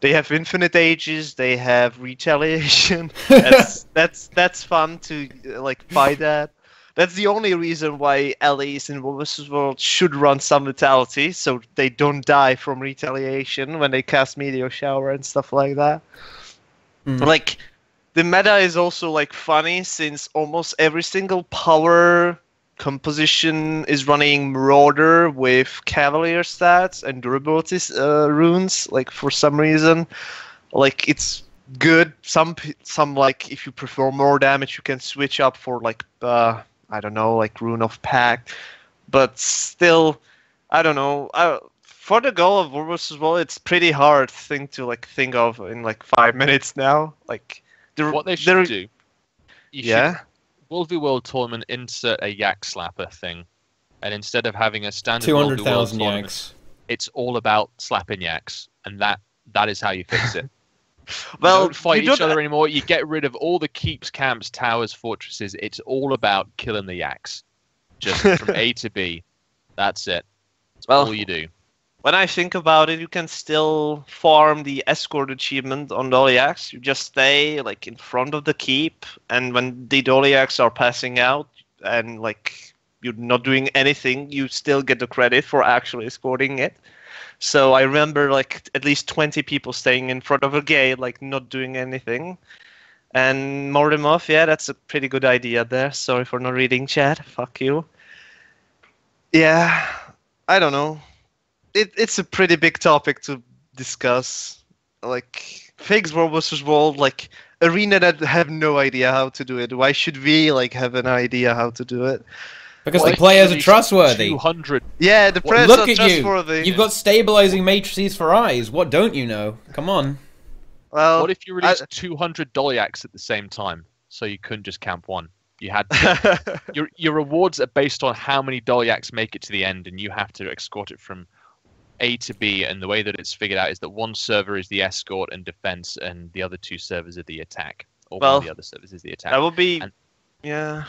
they have infinite ages. They have retaliation. that's that's that's fun to like fight that. That's the only reason why LEs in World. World should run some vitality, so they don't die from retaliation when they cast meteor shower and stuff like that. Mhm. Like the meta is also like funny since almost every single power composition is running Marauder with Cavalier stats and durability uh, runes. Like for some reason, like it's good. Some some like if you prefer more damage, you can switch up for like uh, I don't know, like Rune of Pact. But still, I don't know. I, for the goal of War vs. World, it's pretty hard thing to like think of in like five minutes now. Like the, What they there- should do, you should yeah. World v World tournament insert a yak slapper thing, and instead of having a standard World v World 200,000 tournament, yanks. it's all about slapping yaks, and that that is how you fix it. Well, you don't fight you each don't- other anymore. You get rid of all the keeps, camps, towers, fortresses. It's all about killing the yaks, just from A to B. That's it. That's Well, all you do. when I think about it, you can still farm the escort achievement on Dolyaks. You just stay like in front of the keep, and when the Dolyaks are passing out, and like you're not doing anything, you still get the credit for actually escorting it. So I remember like at least 20 people staying in front of a gate, like not doing anything. And Modremoth, yeah, that's a pretty good idea there. Sorry for not reading chat. Fuck you. Yeah, I don't know it, it's a pretty big topic to discuss. Like Figs World versus World, like ArenaNet have no idea how to do it. Why should we like have an idea how to do it? Because What the players are trustworthy. 200. Yeah, the What- press Look are at you. trustworthy. You've got stabilizing matrices for eyes. What don't you know? Come on. well, What if you I- release 200 Dolyaks at the same time, so you couldn't just camp one? You had to your your rewards are based on how many Dolyaks make it to the end, and you have to escort it from A to B. And the way that it's figured out is that one server is the escort and defense, and the other two servers are the attack. Or one Well, of the other servers is the attack. that would be And- yeah.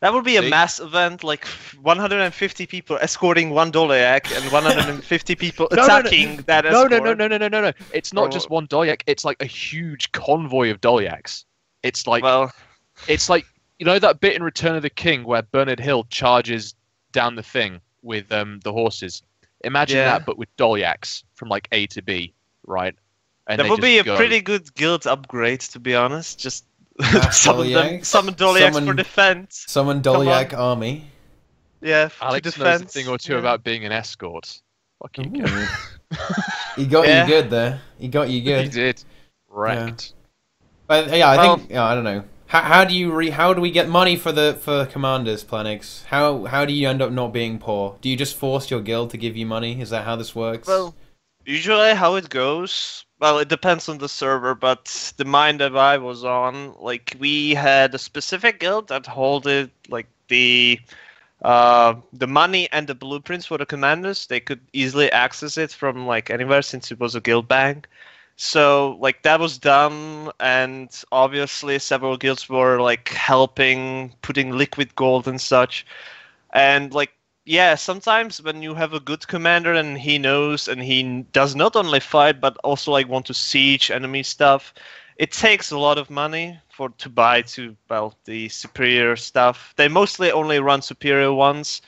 That would be a mass event, like 150 people escorting one Dolyak and 150 people No, no, no. attacking that no, escort. no, no, no, no, no, no, no. It's not Or- just one Dolyak. It's like a huge convoy of Dolyaks. It's like Well, it's like you know that bit in Return of the King where Bernard Hill charges down the thing with um, the horses. Imagine Yeah. that, but with Dolyaks from like A to B, right? And that would be a go. pretty good guild upgrade, to be honest. Just summon them, Dolyaks? summon Dolyaks for defense. Summon Come on. Dolyak army. Yeah, f- to Alex knows defense. a thing or two yeah. about being an escort. Fucking good. Ooh. he got Yeah. you good there. He got you good. He did. Wrecked. But yeah, I Well- think yeah, I don't know. How, how do you re how do we get money for the for commanders, Plenyx? How how do you end up not being poor? Do you just force your guild to give you money? Is that how this works? Well, usually how it goes. Well, it depends on the server, but the mine that I was on, like we had a specific guild that holded like the uh the money and the blueprints for the commanders. They could easily access it from like anywhere since it was a guild bank. So like that was done, and obviously several guilds were like helping, putting liquid gold and such, and like yeah, sometimes when you have a good commander and he knows and he does not only fight but also like want to siege enemy stuff, it takes a lot of money for to buy to well the superior stuff. They mostly only run superior ones,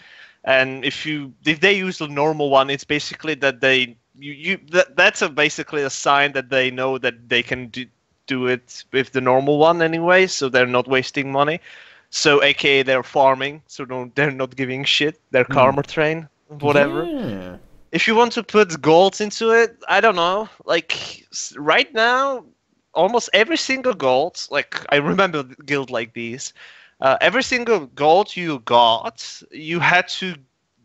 and if you if they use the normal one, it's basically that they you, you that, that's a basically a sign that they know that they can do, do it with the normal one anyway, so they're not wasting money. So, aka they're farming, so no, they're not giving shit. They're Hmm. karma train, whatever. Yeah. If you want to put gold into it, I don't know. Like right now, almost every single gold, like I remember guild like these, uh, every single gold you got, you had to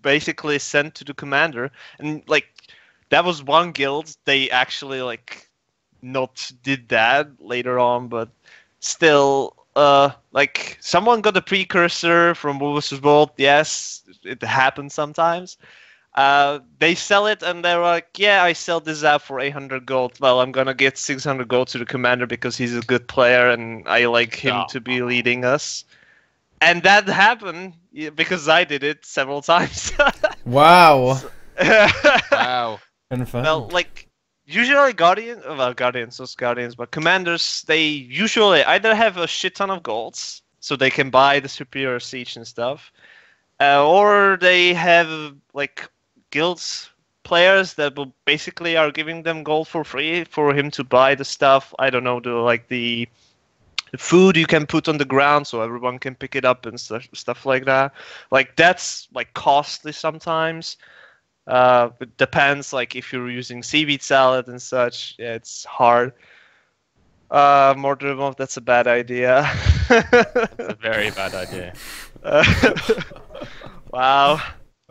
basically send to the commander, and like that was one guild. They actually like not did that later on, but still, uh, like someone got a precursor from World vs. World. Yes, it happens sometimes. Uh, they sell it and they're like, yeah, I sell this out for 800 gold. Well, I'm gonna get 600 gold to the commander because he's a good player and I like him Yeah. to be leading us. And that happened because I did it several times. Wow. Wow. Confirmed. well, like usually guardian, well, guardians, those guardians, but commanders, they usually either have a shit ton of golds, so they can buy the superior siege and stuff, uh, or they have like guilds players that will basically are giving them gold for free for him to buy the stuff. I don't know, the like the food you can put on the ground so everyone can pick it up and stuff stuff like that. Like that's like costly sometimes. Uh, it depends. Like if you're using seaweed salad and such, yeah, it's hard. Uh, more Modremoth, that's a bad idea. It's a very bad idea. Uh, wow.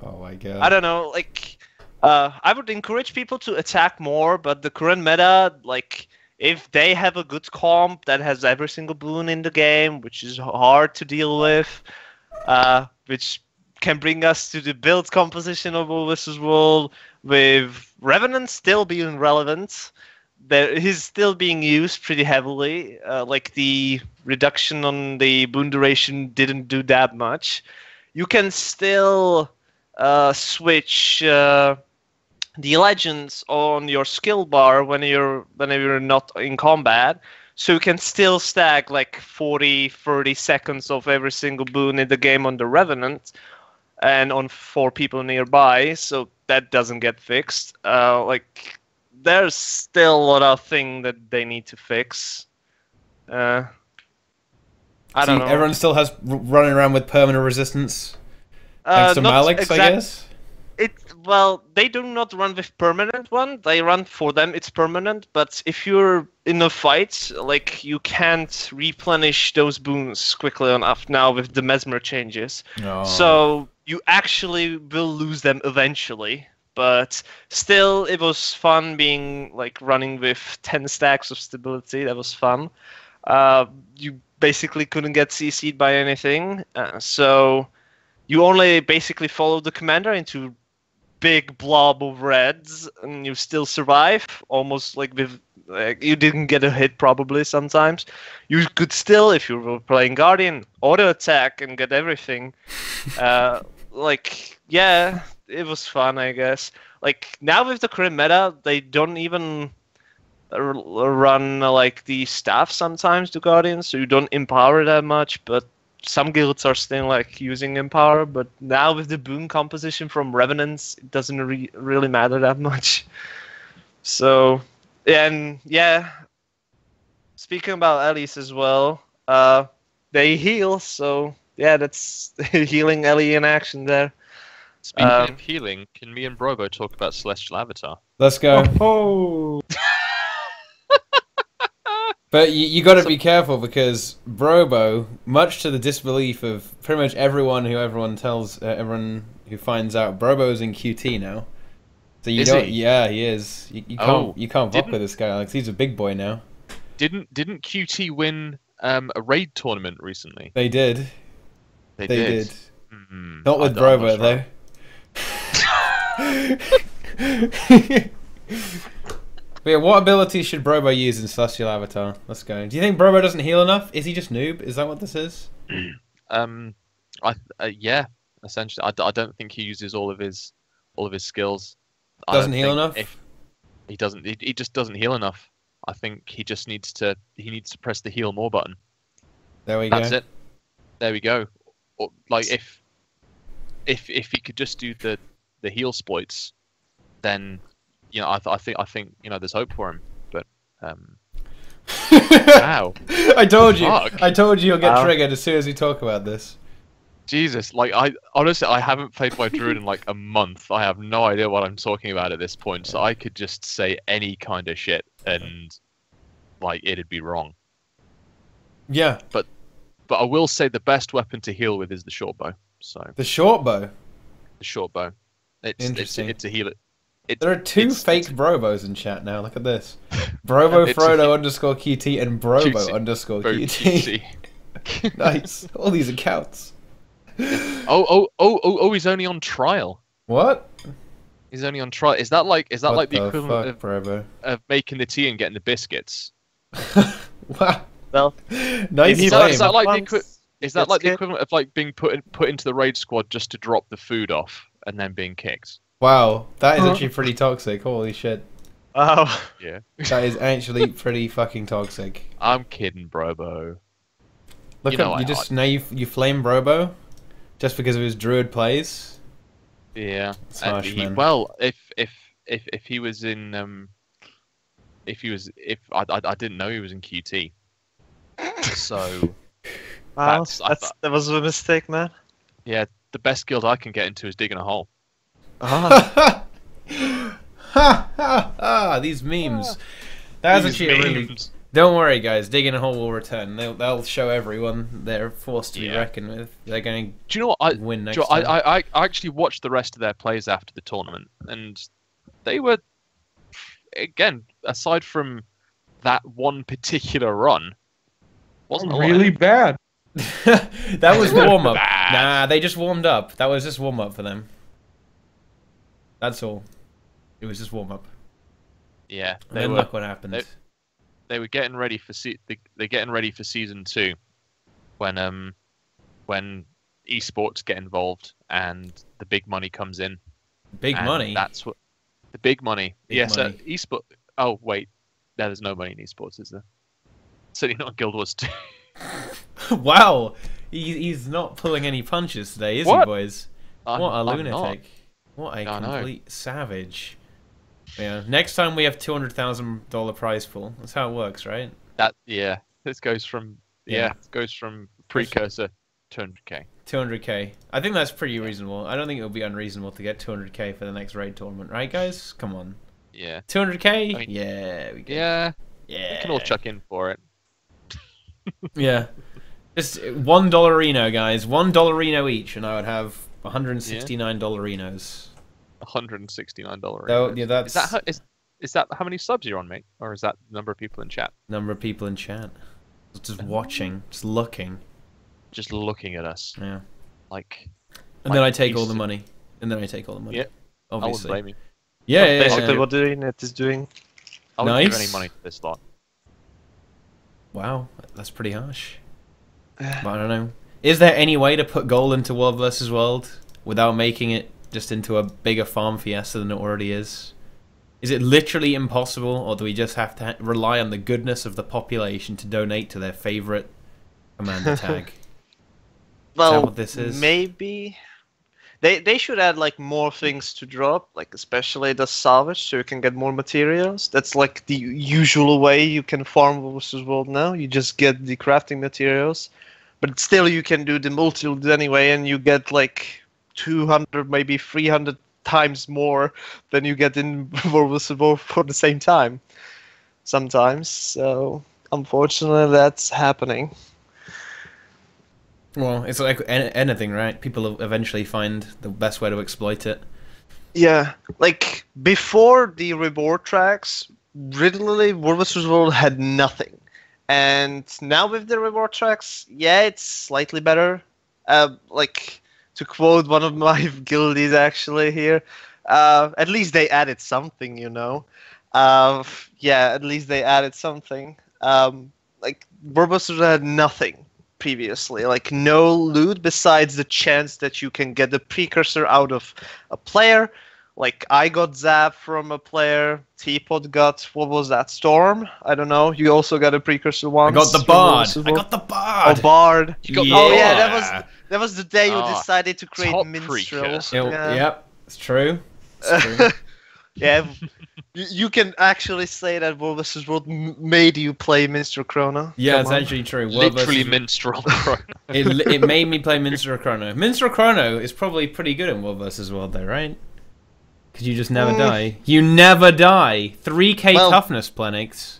oh my god. I don't know. Like, uh, I would encourage people to attack more, but the current meta, like, if they have a good comp that has every single boon in the game, which is hard to deal with, uh, which can bring us to the build composition of All vs. World, with Revenant still being relevant. There, he's still being used pretty heavily. Uh, like the reduction on the boon duration didn't do that much. You can still uh, switch uh, the legends on your skill bar when you're whenever you're not in combat so you can still stack like 40 30 seconds of every single boon in the game on the revenant and on four people nearby so that doesn't get fixed uh, like there's still a lot of things that they need to fix uh, I See, don't know. everyone still has r- running around with permanent resistance Uh, thanks to Malix, I guess. It well, they do not run with permanent one. They run for them. It's permanent. But if you're in a fight, like you can't replenish those boons quickly enough now with the mesmer changes. Oh. So you actually will lose them eventually. But still, it was fun being like running with ten stacks of stability. That was fun. Uh, you basically couldn't get CC'd by anything. Uh, so you only basically follow the commander into big blob of reds and you still survive almost like with like you didn't get a hit probably sometimes. You could still if you were playing guardian auto attack and get everything. Uh, like yeah it was fun i guess. Like now with the current meta they don't even r- run like the staff sometimes to guardians so you don't empower that much but some guilds are still like using Empower, but now with the boon composition from Revenants, it doesn't re- really matter that much. So, and yeah, speaking about Ellie's as well, uh, they heal, so yeah, that's healing Ellie in action there. Speaking Um, of healing, can me and Brobo talk about Celestial Avatar? Let's go. Oh, But you, you got to be careful because Brobo, much to the disbelief of pretty much everyone who everyone tells, uh, everyone who finds out, Brobo's in QT now. So you Is don't, he? yeah, he is. You, you can't, Oh, you can't fuck with this guy, Alex. He's a big boy now. Didn't didn't QT win um, a raid tournament recently? They did. They, They did. Hmm, Not with Brobo not though. Yeah, what abilities should Brobo use in Celestial Avatar? Let's go. Do you think Brobo doesn't heal enough? Is he just noob? Is that what this is? Um, I uh, yeah, essentially, I, I don't think he uses all of his all of his skills. Doesn't heal enough? If he doesn't, he, he just doesn't heal enough. I think he just needs to he needs to press the heal more button. There we That's go. That's it. There we go. Or, like if if if he could just do the the heal exploits, then you know I, th- I think I think you know there's hope for him. But um, wow, I told you. Fuck. I told you you'll get Wow. triggered as soon as we talk about this. Jesus! Like I honestly I haven't played my druid in like a month. I have no idea what I'm talking about at this point. So I could just say any kind of shit and like it'd be wrong. Yeah, But but I will say the best weapon to heal with is the short bow. So the short bow. the short bow. It's it's, Interesting. it's a healer. It, There are two it's- fake Brobos in chat now. Look at this. Brobo It's Frodo underscore QT and Brobo QT. underscore Very QT. cutesy. nice. All these accounts. Oh, oh, oh, oh, oh! He's only on trial. What? He's only on trial. Is that like is that what like the, the equivalent fuck, Brobo? of, of making the tea and getting the biscuits? wow. Well, Nice Is He that- flame. is like the equi- Is that like the equivalent of like being put in, put into the raid squad just to drop the food off and then being kicked? Wow, that is Huh? actually pretty toxic. Holy shit. Wow. Yeah. That is actually pretty fucking toxic. I'm kidding, Brobo. Look You know up, I you just now you you flame Brobo just because of his druid plays. Yeah. It's harsh, he- well, if if if if he was in um, if he was if I I, I didn't know he was in QT, so Wow. That's- I That's, thought- that was a mistake, man. yeah, the best guild I can get into is digging a hole. Ah. ha ha ha! These memes. That's These actually a really. memes. Don't worry, guys. Digging a hole will return. They'll they'll show everyone they're forced to be Yeah. reckoned with. They're going Do you know what I? win next you know. I, I I actually watched the rest of their plays after the tournament, and they were again aside from that one particular run, wasn't a lot. really bad. that was They were warm up. Nah, they just warmed up. That was just warm up for them. That's all. It was just warm up. Yeah, And they then were look what happened. they- they were getting ready for se- they, they're getting ready for season two, when um when esports get involved and the big money comes in. Big money. That's what the big money. Big yes, money. Uh, esport. Oh wait, no, there's no money in esports, is there? Certainly not Guild Wars 2. wow. He, he's not pulling any punches today, is he, boys? I'm- what a I'm not. What a I know. complete savage. Yeah. Next time we have two hundred thousand dollar prize pool. That's how it works, right? That yeah, this goes from yeah, Yeah. goes from precursor to 100k. Two hundred k. I think that's pretty reasonable. I don't think it would be unreasonable to get two hundred k for the next raid tournament, right, guys? Come on. Yeah, Two hundred K? Yeah. We yeah, Yeah. we can all chuck in for it. Yeah. Just one dollarino, guys. One dollarino each, and I would have one hundred and sixty-nine dollarinos. 169 dollars. So yeah, that's Is that how, is, is that how many subs you're on, mate, or is that the number of people in chat number of people in chat. Just um, watching, just looking. just looking at us? Yeah. Like And then I take all the money. And then I take all the money. Yeah, Obviously. I wouldn't Obviously. blame you. Yeah, yeah, yeah, Basically, yeah. what the internet is doing. I wouldn't give Nice. any money to this lot. Wow, that's pretty harsh. But I don't know. Is there any way to put gold into World vs. World without making it just into a bigger farm fiesta than it already is? Is it literally impossible, or do we just have to ha- rely on the goodness of the population to donate to their favorite commander tag? well, this is? maybe they they should add like more things to drop, like especially the salvage, so you can get more materials. That's like the usual way you can farm versus world now. You just get the crafting materials, but still you can do the multi loot anyway, and you get like 200, maybe 300 times more than you get in World versus World for the same time. Sometimes, so unfortunately, that's happening. Well, it's like anything, right? People eventually find the best way to exploit it. Yeah, like before the reward tracks, literally World vs. World had nothing, and now with the reward tracks, yeah, it's slightly better. Uh, like to quote one of my guildies actually here, uh, at least they added something, you know. Uh, yeah, at least they added something. Um, like vs. Had nothing previously, like no loot besides the chance that you can get the precursor out of a player. Like I got Zap from a player, Teapot got what was that? Storm? I don't know. You also got a precursor one. I got the from bard. I oh, got the Oh, bard. Bard. You got Oh yeah, that was that was the day you Oh, decided to create top minstrel. precursor. Yep, Yeah. Yep, it's true. It's true. yeah, you, you can actually say that World vs. World made you play Minstrel Chrono. yeah, Come it's on. actually true. World Literally versus- minstrel. it, it made me play Minstrel Chrono. Minstrel Chrono is probably pretty good in World versus World, though, right? Because you just never Mm. die. You never die. 3k Well- toughness, Plenyx.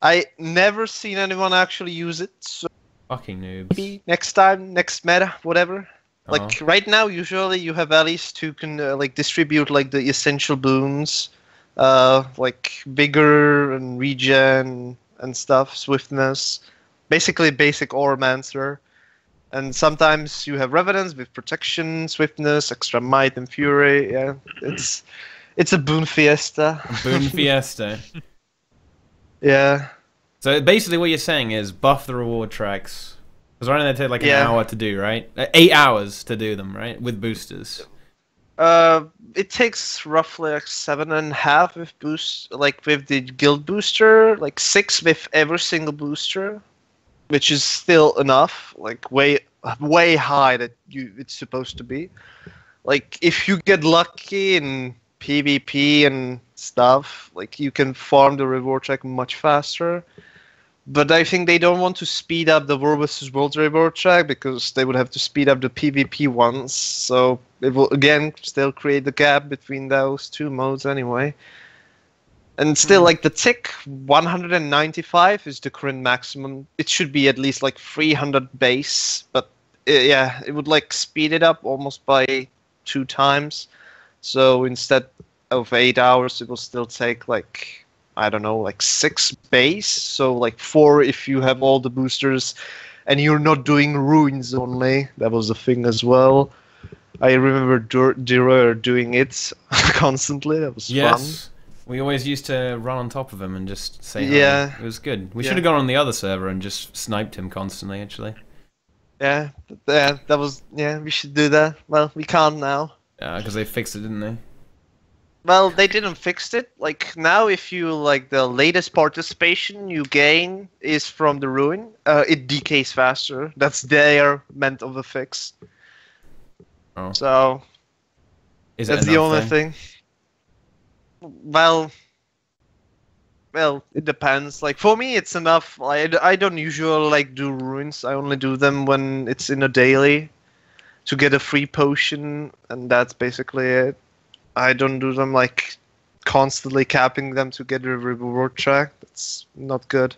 I never seen anyone actually use it. So Fucking noobs. maybe next time, next meta, whatever. Uh-huh. Like right now, usually you have allies to can uh, like distribute like the essential boons, uh, like vigor and regen and stuff, swiftness, basically basic Auramancer. And sometimes you have revenants with protection, swiftness, extra might and fury. Yeah, it's it's a boon fiesta. Boon Fiesta. Yeah, So basically, what you're saying is buff the reward tracks. Because right now they take like an Yeah. hour to do, right? Uh, Eight hours to do them, right? With boosters. Uh, it takes roughly like seven and a half with boost, like with the guild booster, like six with every single booster, which is still enough, like way way high that you it's supposed to be. Like if you get lucky in PvP and stuff, like you can farm the reward track much faster. But I think they don't want to speed up the World vs. World reward track because they would have to speed up the PvP ones. So it will again still create the gap between those two modes anyway. And still, like the tick 195 is the current maximum. It should be at least like 300 base, but uh, yeah, it would like speed it up almost by two times. So instead of eight hours, it will still take like I don't know, like six base. So like four if you have all the boosters, and you're not doing ruins only. That was a thing as well. I remember Dur- Durer doing it constantly. That was fun. We always used to run on top of him and just say, hi. Yeah. It was good. We Yeah. should have gone on the other server and just sniped him constantly, actually. Yeah, yeah, that was yeah. We should do that. Well, we can't now. Yeah, because they fixed it, didn't they? Well, they didn't fix it. Like now, if you like the latest participation you gain is from the ruin, uh, it decays faster. That's their meant of a fix. Oh. So Is that that's the only though? thing. Well, well, it depends. Like for me, it's enough. I, I don't usually like do ruins. I only do them when it's in a daily to get a free potion, and that's basically it. I don't do them like constantly capping them to get a reward track. That's not good.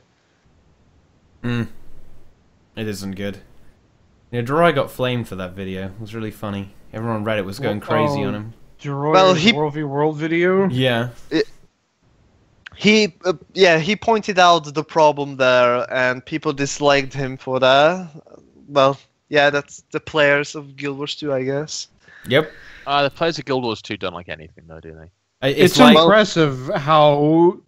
Mm. It isn't good. You know, Droy got flamed for that video. It was really funny. Everyone on Reddit was going Well, crazy oh. on him. Jeroy's Well, he- World v World video. Yeah. He, uh, yeah, he pointed out the problem there, and people disliked him for that. Well, yeah, that's the players of Guild Wars 2, I guess. Yep. uh, the players of Guild Wars 2 don't like anything, though, do they? It's, It's, like impressive how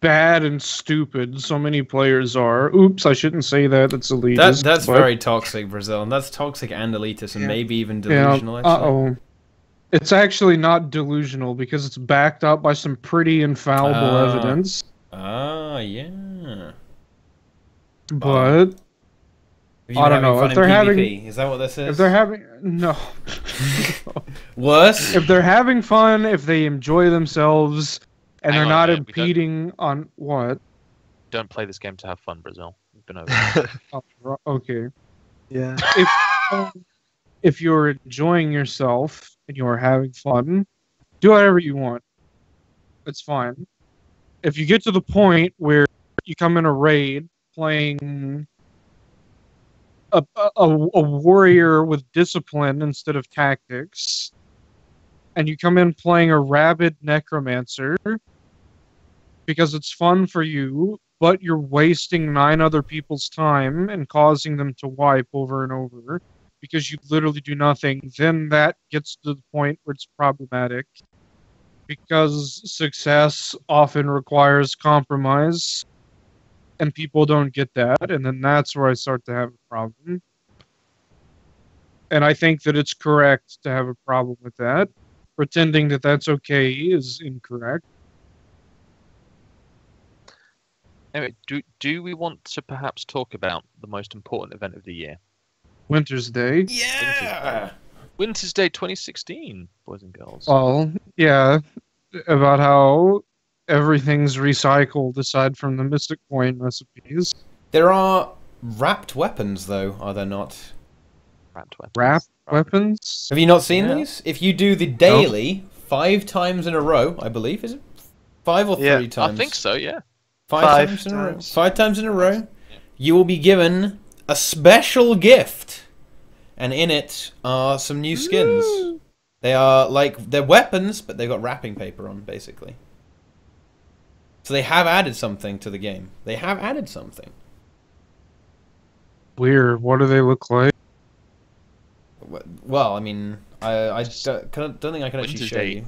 bad and stupid so many players are. Oops, I shouldn't say that. That's elitist. that, that's but- very toxic, Brazil, and that's toxic and elitist, and Yeah. maybe even delusional. Yeah. delusional. Uh oh. It's actually not delusional because it's backed up by some pretty infallible Ah. evidence. Ah, yeah. But Have I don't know, if they're having- Is that what this is? If they're having no, Worse? if they're having fun, if they enjoy themselves, and Hang they're on not a minute, we don't- impeding on what? Don't play this game to have fun, Brazil. We've been over. Oh, okay. yeah. If um, if you're enjoying yourself and you're having fun, do whatever you want. It's fine. If you get to the point where you come in a raid playing a, a, a warrior with discipline instead of tactics, and you come in playing a rabid necromancer because it's fun for you, but you're wasting nine other people's time and causing them to wipe over and over because you literally do nothing, then that gets to the point where it's problematic. Because success often requires compromise, and people don't get that, and then that's where I start to have a problem. And I think that it's correct to have a problem with that. Pretending that that's okay is incorrect. anyway, do do we want to perhaps talk about the most important event of the year, Wintersday. yeah! Wintersday 2016, boys and girls? Well, yeah, about how everything's recycled aside from the Mystic Coin recipes. There are wrapped weapons, though, are there not? Wrapped weapons. Wrap Wrapped- weapons? Have you not seen Yeah. these? If you do the daily five times in a row, I believe, is it five or Yeah, three times? I think so. Yeah. Five, Five times in a row. Five times in a row, you will be given a special gift, and in it are some new skins. They are like they're weapons, but they've got wrapping paper on, basically. So they have added something to the game. They have added something. Weird. What do they look like? Well, I mean, I, I don't, don't think I can actually show you.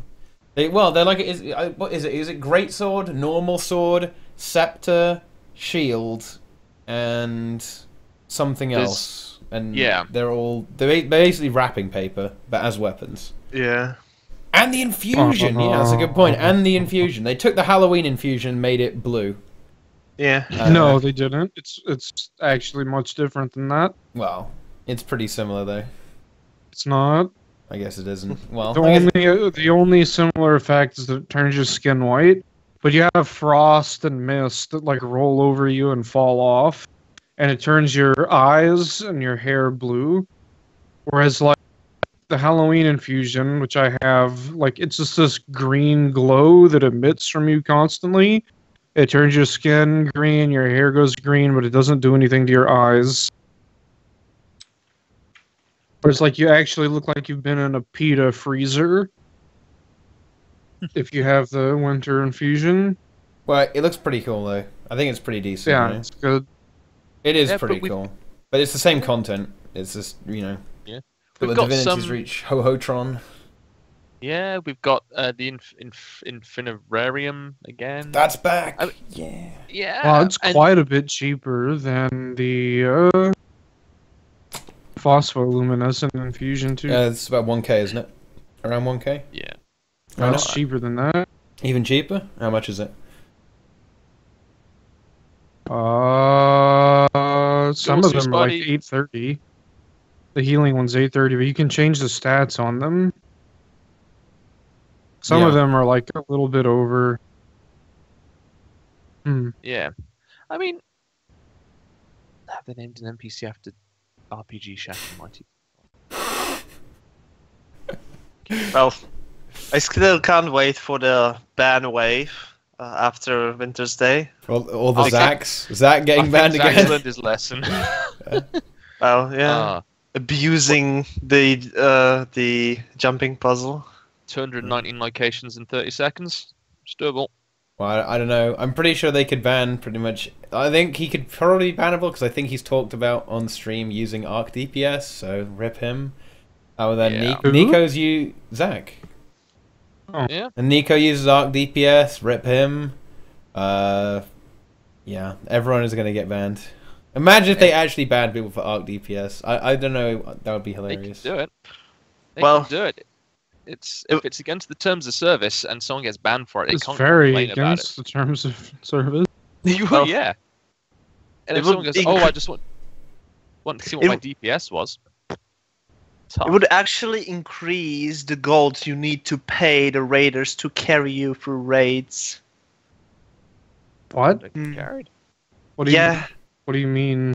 They, well, they're like is what is it? Is it great sword, normal sword, scepter, shield, and something There's- else? And yeah. they're all they're basically wrapping paper, but as weapons. Yeah. And the infusion, yeah, that's a good point. And the infusion, they took the Halloween infusion, and made it blue. Yeah. Uh, no, they didn't. It's it's actually much different than that. Well, it's pretty similar though. It's not. I guess it isn't. Well, The I guess- only the only similar effect is that it turns your skin white, but you have frost and mist that like roll over you and fall off, and it turns your eyes and your hair blue. Whereas like the Halloween infusion, which I have, like it's just this green glow that emits from you constantly. It turns your skin green, your hair goes green, but it doesn't do anything to your eyes. Or it's like you actually look like you've been in a pita freezer. if you have the winter infusion, well, it looks pretty cool though. I think it's pretty decent. yeah, know? it's good. It is Yeah, but pretty we've- cool, but it's the same content. It's just you know. Yeah. But We've the got Divinity's some- Reach Ho Hotron. Yeah, we've got uh, the inf- inf- Infinirarium again. That's back. I- yeah. yeah. Well, it's and- quite a bit cheaper than the uh, phospholuminescent infusion too. Uh, it's about one k, isn't it? Around one k. Yeah. No, it's uh, cheaper than that. Even cheaper. How much is it? Uh, some of them are like eight thirty. The healing one's eight thirty, but you can change the stats on them. Some of them are like a little bit over. Hmm. Yeah. I mean, have they named an NPC after RPG Shadow Mighty? Well, I still can't wait for the ban wave uh, after Wintersday. All, all the I think- Zacks. Zack I getting think banned Zach's again. learned his lesson. Well, yeah, Ah, abusing the uh, the jumping puzzle. 219 locations in 30 seconds. It's doable. Well, I, I don't know. I'm pretty sure they could ban pretty much. I think he could probably be bannable because I think he's talked about on stream using Arc DPS. So rip him. Oh, then Yeah. Nico's you Zach. Yeah. And Nico uses Arc DPS. Rip him. Uh, yeah, everyone is gonna get banned. Imagine if they actually banned people for Arc DPS. I I don't know. That would be hilarious. They can hilarious. do it. They Well- can do it. It's if it's against the terms of service and someone gets banned for it, they It's can't very complain about it. against the terms of service. You- Well, yeah. And it if someone goes, "Oh, I just want," Want to see what It my DPS was? It would actually increase the gold you need to pay the raiders to carry you through raids. What? Mm. carried. What do you Yeah, What do you mean?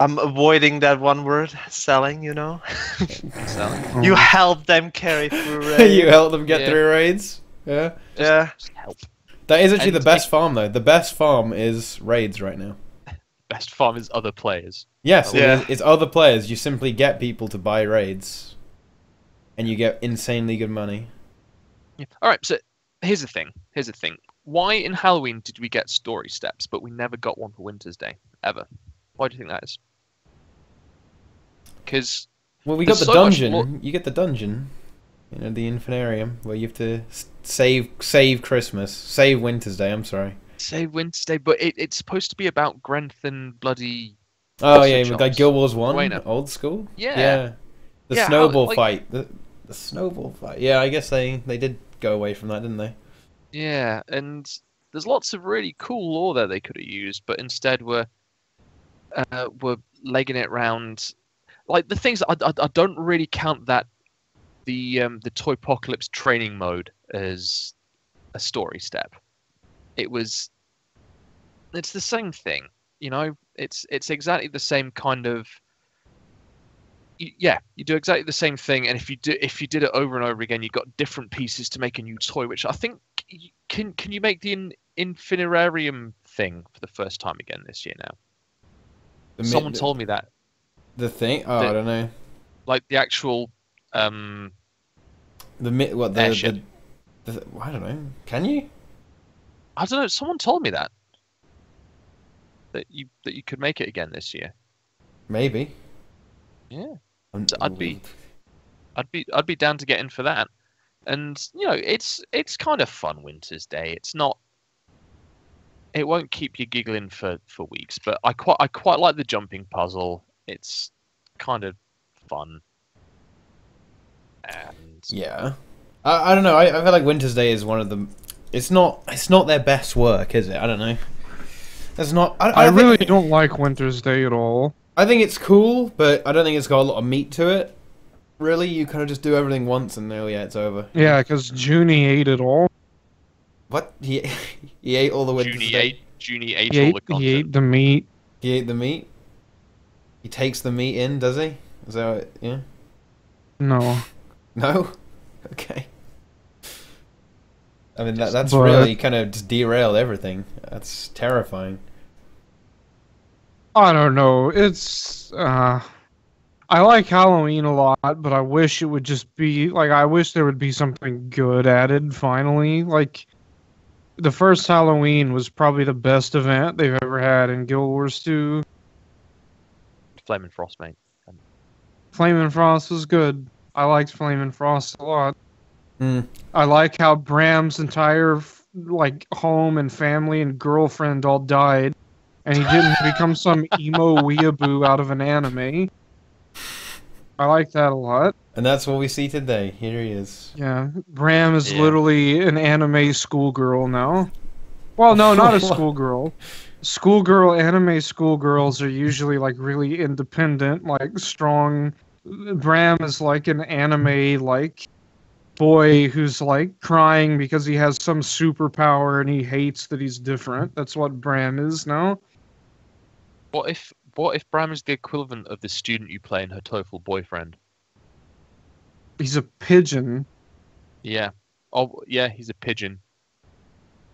I'm avoiding that one word, selling, you know? So, You Oh. help them carry through raids. you help them get Yeah. through raids. Yeah. yeah. just help. That is actually And the best farm though. The best farm is raids right now. Best farm is other players. Yes, Yeah. is- it's other players. You simply get people to buy raids, and you get insanely good money. Yeah. All right. So here's the thing. Here's the thing. Why in Halloween did we get story steps, but we never got one for Wintersday ever? Why do you think that is? Because Well, we got the so dungeon. more- You get the dungeon. You know, the Infinirarium, where you have to save save Christmas, save Wintersday. I'm sorry. Say Wintersday, but it, it's supposed to be about Grentham bloody. Oh yeah, got chops? Guild Wars One, Wayne. old school. Yeah. Yeah. The Yeah, how- snowball like- fight. The the snowball fight. Yeah, I guess they they did go away from that, didn't they? Yeah, and there's lots of really cool lore there they could have used, but instead were uh, were legging it round. Like the things I, I, I don't really count that the um, the Toy Apocalypse training mode as a story step. It was it's the same thing, you know. It's it's exactly the same kind of yeah, you do exactly the same thing, and if you do if you did it over and over again, you got different pieces to make a new toy. Which I think can can you make the in, Infinirarium thing for the first time again this year now? The Someone the, told me that, the thing. Oh, the- I don't know. like the actual um The what the, the, the I don't know. Can you? I don't know. Someone told me that that you that you could make it again this year. Maybe. Yeah. So I'd be- I'd be I'd be down to get in for that. And you know, it's it's kind of fun Wintersday. It's not it won't keep you giggling for, for weeks, but I quite I quite like the jumping puzzle. It's kind of fun. And Yeah. I, I don't know. I, I feel like Wintersday is one of the. It's not. It's not their best work, is it? I don't know. It's not. I, I I think- really don't like Wintersday at all. I think it's cool, but I don't think it's got a lot of meat to it. Really, you kind of just do everything once and oh yeah, it's over. Yeah, because Junie ate it all. What? He he ate all the Winter's Junie Day. ate Junie ate He all ate, the he ate the meat. He ate the meat. He takes the meat in, does he? Is that what, yeah? No. No. Okay. I mean that that's But- really kind of just derailed everything. That's terrifying. I don't know. It's uh I like Halloween a lot, but I wish it would just be like I wish there would be something good added finally. Like the first Halloween was probably the best event they've ever had in Guild Wars 2. Flame and Frost, mate. Flame and Frost was good. I liked Flame and Frost a lot. Hmm. I like how Bram's entire like home and family and girlfriend all died, and he didn't become some emo weeaboo out of an anime. I like that a lot. And that's what we see today. Here he is. Yeah, Bram is Yeah. literally an anime schoolgirl now. Well, no, not a schoolgirl. Schoolgirl anime schoolgirls are usually like really independent, like strong. Bram is like an anime like boy who's like crying because he has some superpower and he hates that he's different. That's what Bram is now. What if what if Bram is the equivalent of the student you play in her TOEFL boyfriend? He's a pigeon. Yeah. Oh, yeah. He's a pigeon.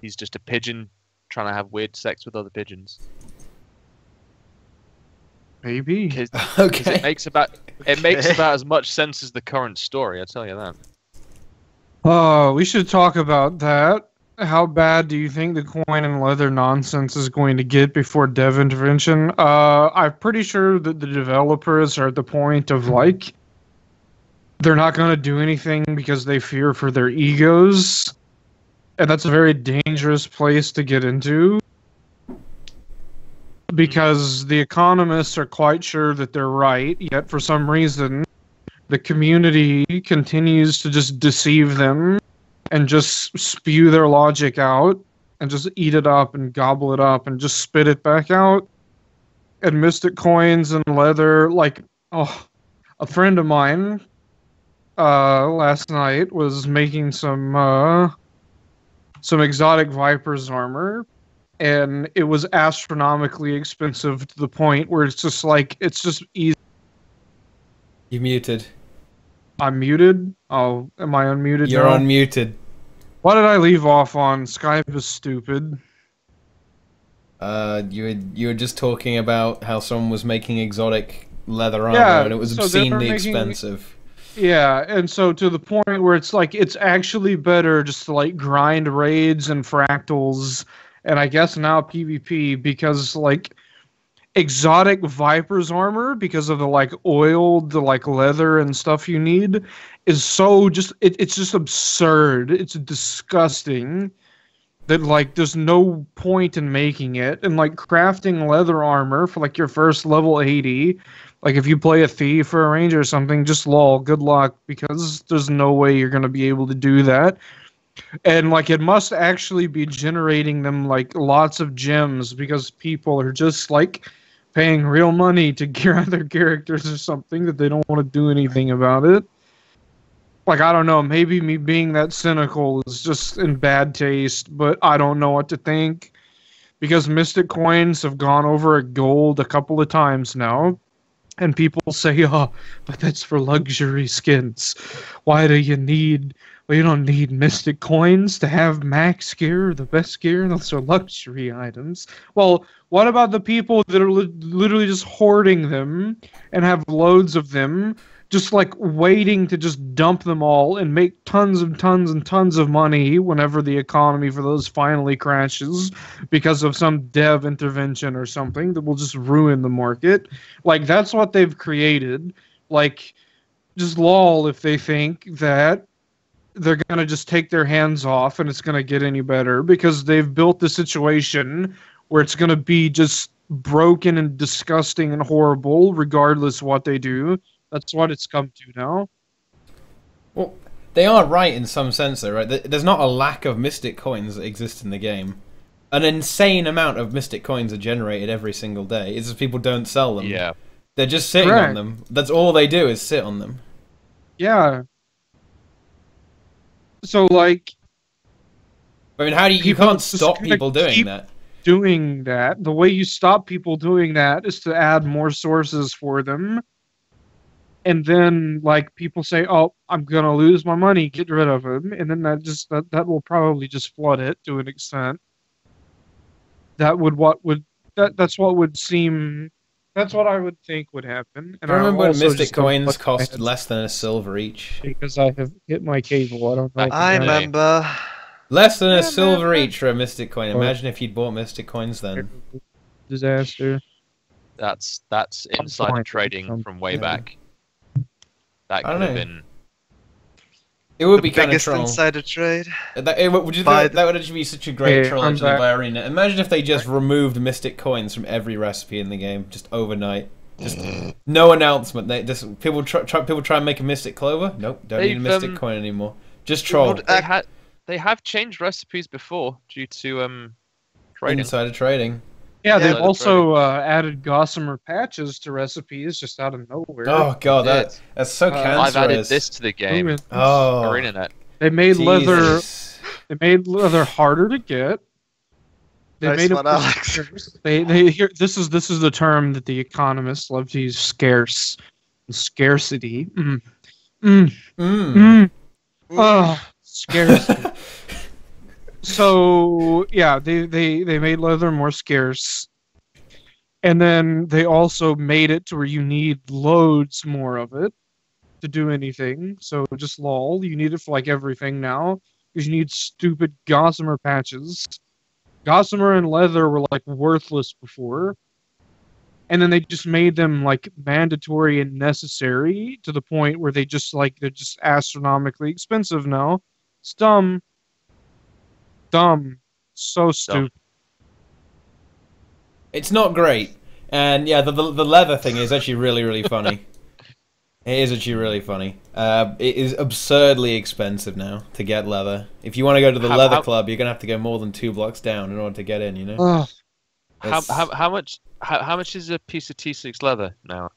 He's just a pigeon trying to have weird sex with other pigeons. Maybe. 'Cause- 'cause Okay. it makes about it makes about as much sense as the current story. I tell you that. Oh, we should talk about that. How bad do you think the coin and leather nonsense is going to get before dev intervention? Uh, I'm pretty sure that the developers are at the point of like they're not going to do anything because they fear for their egos, and that's a very dangerous place to get into. Because the economists are quite sure that they're right, yet for some reason the community continues to just deceive them and just spew their logic out and just eat it up and gobble it up and just spit it back out. and mystic coins and leather. Like, oh, a friend of mine uh, last night was making some uh, some exotic vipers armor, and it was astronomically expensive to the point where it's just like it's just easy. You muted. I'm muted. Oh, am I unmuted? You're now? unmuted. What did I leave off on? Skype is stupid. Uh, you were you were just talking about how someone was making exotic leather armor Yeah, and it was so obscenely making- expensive. Yeah, and so to the point where it's like it's actually better just to like grind raids and fractals and I guess now PvP because like exotic vipers armor because of the like oiled the like leather and stuff you need is so just it, it's just absurd. It's disgusting that like there's no point in making it and like crafting leather armor for like your first level 80 like if you play a thief or a ranger or something, just lol, good luck because there's no way you're gonna be able to do that. And like it must actually be generating them like lots of gems because people are just like paying real money to gear out their characters or something that they don't want to do anything about it. Like I don't know, maybe me being that cynical is just in bad taste, but I don't know what to think. Because Mystic coins have gone over a gold a couple of times now and people say, "Oh, but that's for luxury skins. Why do you need? Well, you don't need mystic coins to have max gear, the best gear. Those are luxury items." Well, what about the people that are li- literally just hoarding them and have loads of them, just like waiting to just dump them all and make tons and tons and tons of money whenever the economy for those finally crashes because of some dev intervention or something that will just ruin the market? Like that's what they've created. Like just lol if they think that they're gonna just take their hands off and it's gonna get any better because they've built the situation where it's gonna be just broken and disgusting and horrible regardless what they do. That's what it's come to now. Well, they are right in some sense, though, right? There's not a lack of mystic coins that exist in the game. An insane amount of mystic coins are generated every single day. It's just people don't sell them. Yeah. They're just sitting on them. That's all they do is sit on them. Yeah. So like I mean, how do you, you can't stop people doing keep- that? doing that, the way you stop people doing that is to add more sources for them. And then like people say, "Oh, I'm going to lose my money, get rid of them." And then that just that, that will probably just flood it to an extent. That would what would that that's what would seem that's what I would think would happen. And I remember when mystic coins cost less than a silver each. because I have hit my cable. I don't know. if I you know. remember. Less than a silver man. each for a mystic coin. Imagine if you'd bought mystic coins then. disaster. That's that's insider trading from way yeah. back. That I don't could have know. been It would The be kind of biggest troll. insider trade. That, it, would you think the- that would actually be such a great Hey, troll I'm into the back. arena? Imagine if they just removed mystic coins from every recipe in the game, just overnight. Just no announcement. They just people try, try people try and make a mystic clover. Nope, don't need a mystic um, coin anymore. Just troll. they had they have changed recipes before due to um trading. Insider trading. Yeah, Yeah, they've that's also uh, added gossamer patches to recipes just out of nowhere. Oh god, that that's so Uh, cancerous. I've added this to the game. Oh, Oh, ArenaNet. They made leather. They made leather harder to get. They Nice made one, it Alex. They they here. This is this is the term that the economists love to use: scarce, scarcity. Mm. Mm. Mm. Mm. Oh, scarcity. So yeah, they, they they made leather more scarce, and then they also made it to where you need loads more of it to do anything. So just lol, you need it for like everything now because you need stupid gossamer patches. Gossamer and leather were like worthless before. And then they just made them like mandatory and necessary to the point where they just like they're just astronomically expensive now. It's dumb. Dumb. So stupid. It's not great, and yeah, the, the the leather thing is actually really really funny. it is actually really funny. Uh, it is absurdly expensive now to get leather. If you want to go to the How- leather how- club, you're gonna have to go more than two blocks down in order to get in. You know. Ugh. How, how, how much how, how much is a piece of T6 leather now?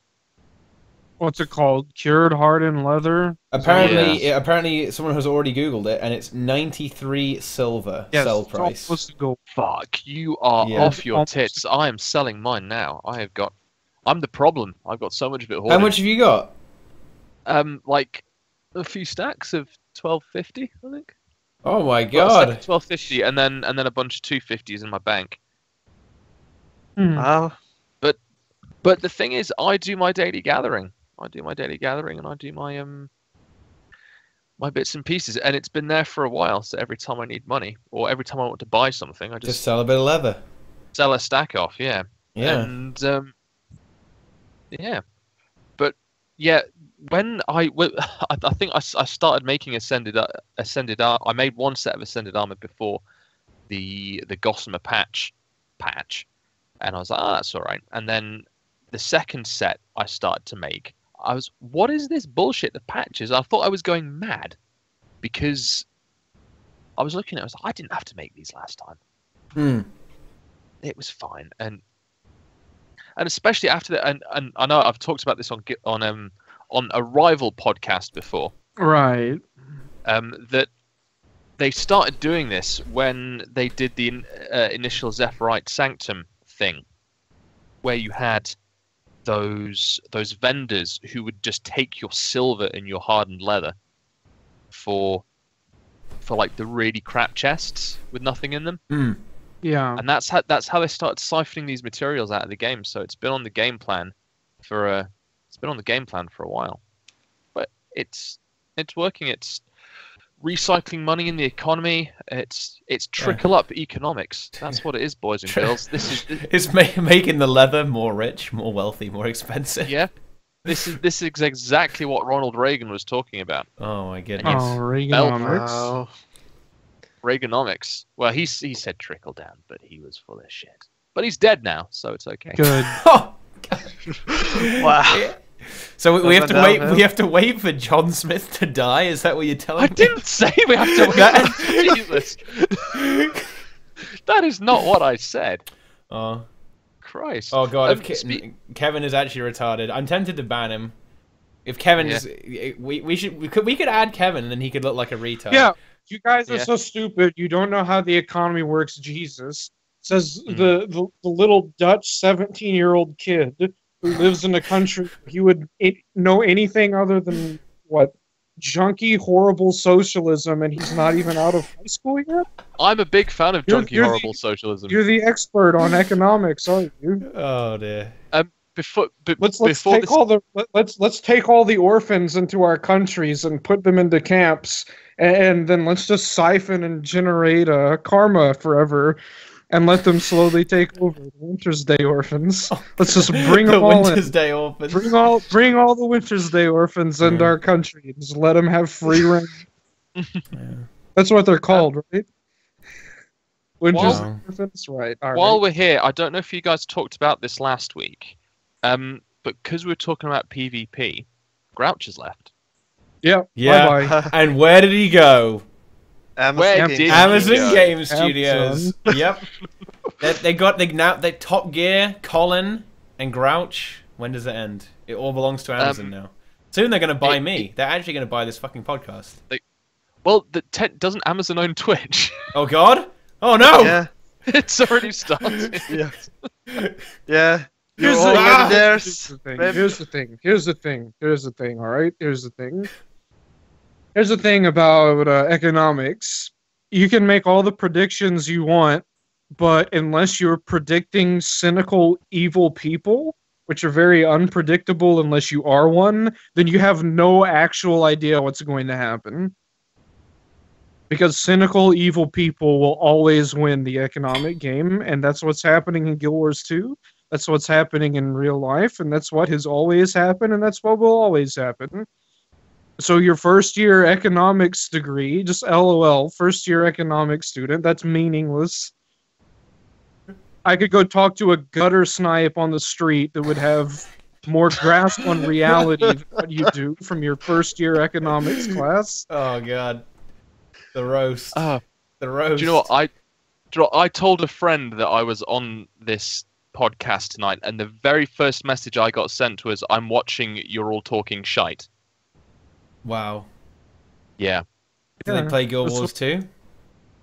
What's it called? Cured hardened leather. Apparently, Yeah. apparently, someone has already googled it, and it's ninety three silver Yes, sell it's all price. supposed to go. Fuck, you are Yeah. off your tits. I am selling mine now. I have got. I'm the problem. I've got so much of it How much have you got? Um, like a few stacks of twelve fifty, I think. Oh my Got a stack of god! twelve fifty, and then and then a bunch of two fifties in my bank. Hmm. Wow. But the thing is, I do my daily gathering. I do my daily gathering, and I do my um my bits and pieces, and it's been there for a while. So every time I need money, or every time I want to buy something, I Just just sell a bit of leather. sell a stack off. Yeah. Yeah. And um, yeah, but yeah, when I I think I started making ascended ascended Ar- I made one set of ascended armor before the the Gossamer patch patch, and I was like, oh, that's all right. And then the second set I started to make, I was, what is this bullshit? The patches. I thought I was going mad because I was looking at. it, I was like, I didn't have to make these last time Hmm. it was fine and and especially after that and, and i know i've talked about this on on um on a rival podcast before Right. um that they started doing this when they did the uh, initial zephyrite sanctum thing where you had those those vendors who would just take your silver and your hardened leather for for like the really crap chests with nothing in them Hmm. Yeah. and that's how that's how they started siphoning these materials out of the game. So it's been on the game plan for a it's been on the game plan for a while, but it's it's working. It's recycling money in the economy. It's it's trickle up economics. That's what it is, boys and girls. This is It's ma- making the leather more rich, more wealthy, more expensive. yeah. This is this is exactly what Ronald Reagan was talking about. Oh my goodness. Oh, Reaganomics. Wow. Reaganomics. Well, he he said trickle down, but he was full of shit. But he's dead now, so it's okay. Good. Oh. Wow. So we, we have to wait. downhill. We have to wait for John Smith to die. Is that what you're telling I me? didn't say we have to wait. That- Jesus. that is not what I said. Oh, Christ. oh God! Um, if Ke- spe- Kevin is actually retarded, I'm tempted to ban him. If Kevin Yeah. is, we we should we could we could add Kevin, and then he could look like a retard. Yeah. You guys are Yeah. so stupid. You don't know how the economy works. Jesus says Hmm. the, the the little Dutch 17 year old kid who lives in a country he would it, know anything other than what junky horrible socialism, and he's not even out of high school yet. I'm a big fan of You're- junky you're the- horrible socialism. You're the expert on economics, aren't you? Oh dear. Before, be, Let's let's before take this, all the let, let's let's take all the orphans into our countries and put them into camps, and, and then let's just siphon and generate uh, karma forever, and let them slowly take over the Wintersday orphans. Let's just bring the them all Winter's in. Day orphans. Bring all bring all the Wintersday orphans into our country and just let them have free reign. Yeah. That's what they're called, right? Winter's Wow. Day orphans, right? All while right. we're here, I don't know if you guys talked about this last week, um, but because we were talking about PvP, Grouch has left. yeah, Yeah. bye-bye. And where did he go? Amazon Where Game did Studios. Amazon go? Game Studios. Amazon. yep. They, they got they now they Top Gear, Colin, and Grouch. When does it end? It all belongs to Amazon Um, now. Soon they're gonna buy it- me. They're actually gonna buy this fucking podcast. Well, the te- doesn't Amazon own Twitch? Oh God! Oh no! Yeah. it's already started. Yeah. Yeah. You're Here's all the, Ah! theirs. here's the thing. Here's the thing. Here's the thing. Here's the thing. All right. Here's the thing. Here's the thing about uh, economics. You can make all the predictions you want, but unless you're predicting cynical, evil people, which are very unpredictable unless you are one, then you have no actual idea what's going to happen. Because cynical, evil people will always win the economic game, and that's what's happening in Guild Wars 2. That's what's happening in real life, and that's what has always happened, and that's what will always happen. So your first year economics degree, just LOL, first year economics student, that's meaningless. I could go talk to a gutter snipe on the street that would have more grasp on reality than what you do from your first year economics class. Oh God! The roast. Oh, the roast. do you know what? I Do you know, I told a friend that I was on this podcast tonight, and the very first message I got sent was, "I'm watching. You're all talking shite." Wow. Yeah. Did Yeah, they play Guild Wars 2?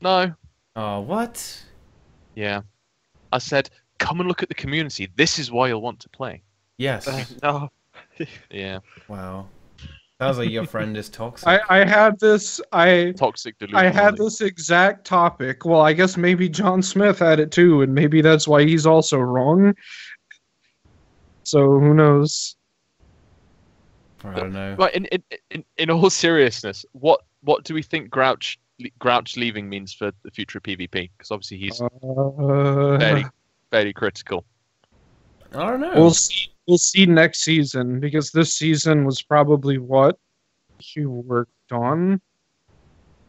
No. Oh, what? Yeah. I said, "Come and look at the community. This is why you'll want to play." Yes. Uh, no. Yeah. wow. Sounds like your friend is toxic. I, I had this I Toxic delusion. I had this exact topic. Well, I guess maybe John Smith had it too, and maybe that's why he's also wrong. So who knows? I don't know. Right. In, in in in all seriousness, what what do we think Grouch Grouch leaving means for the future of PvP? Because obviously he's Uh, fairly fairly critical. I don't know. we'll see. We'll see next season because this season was probably what he worked on.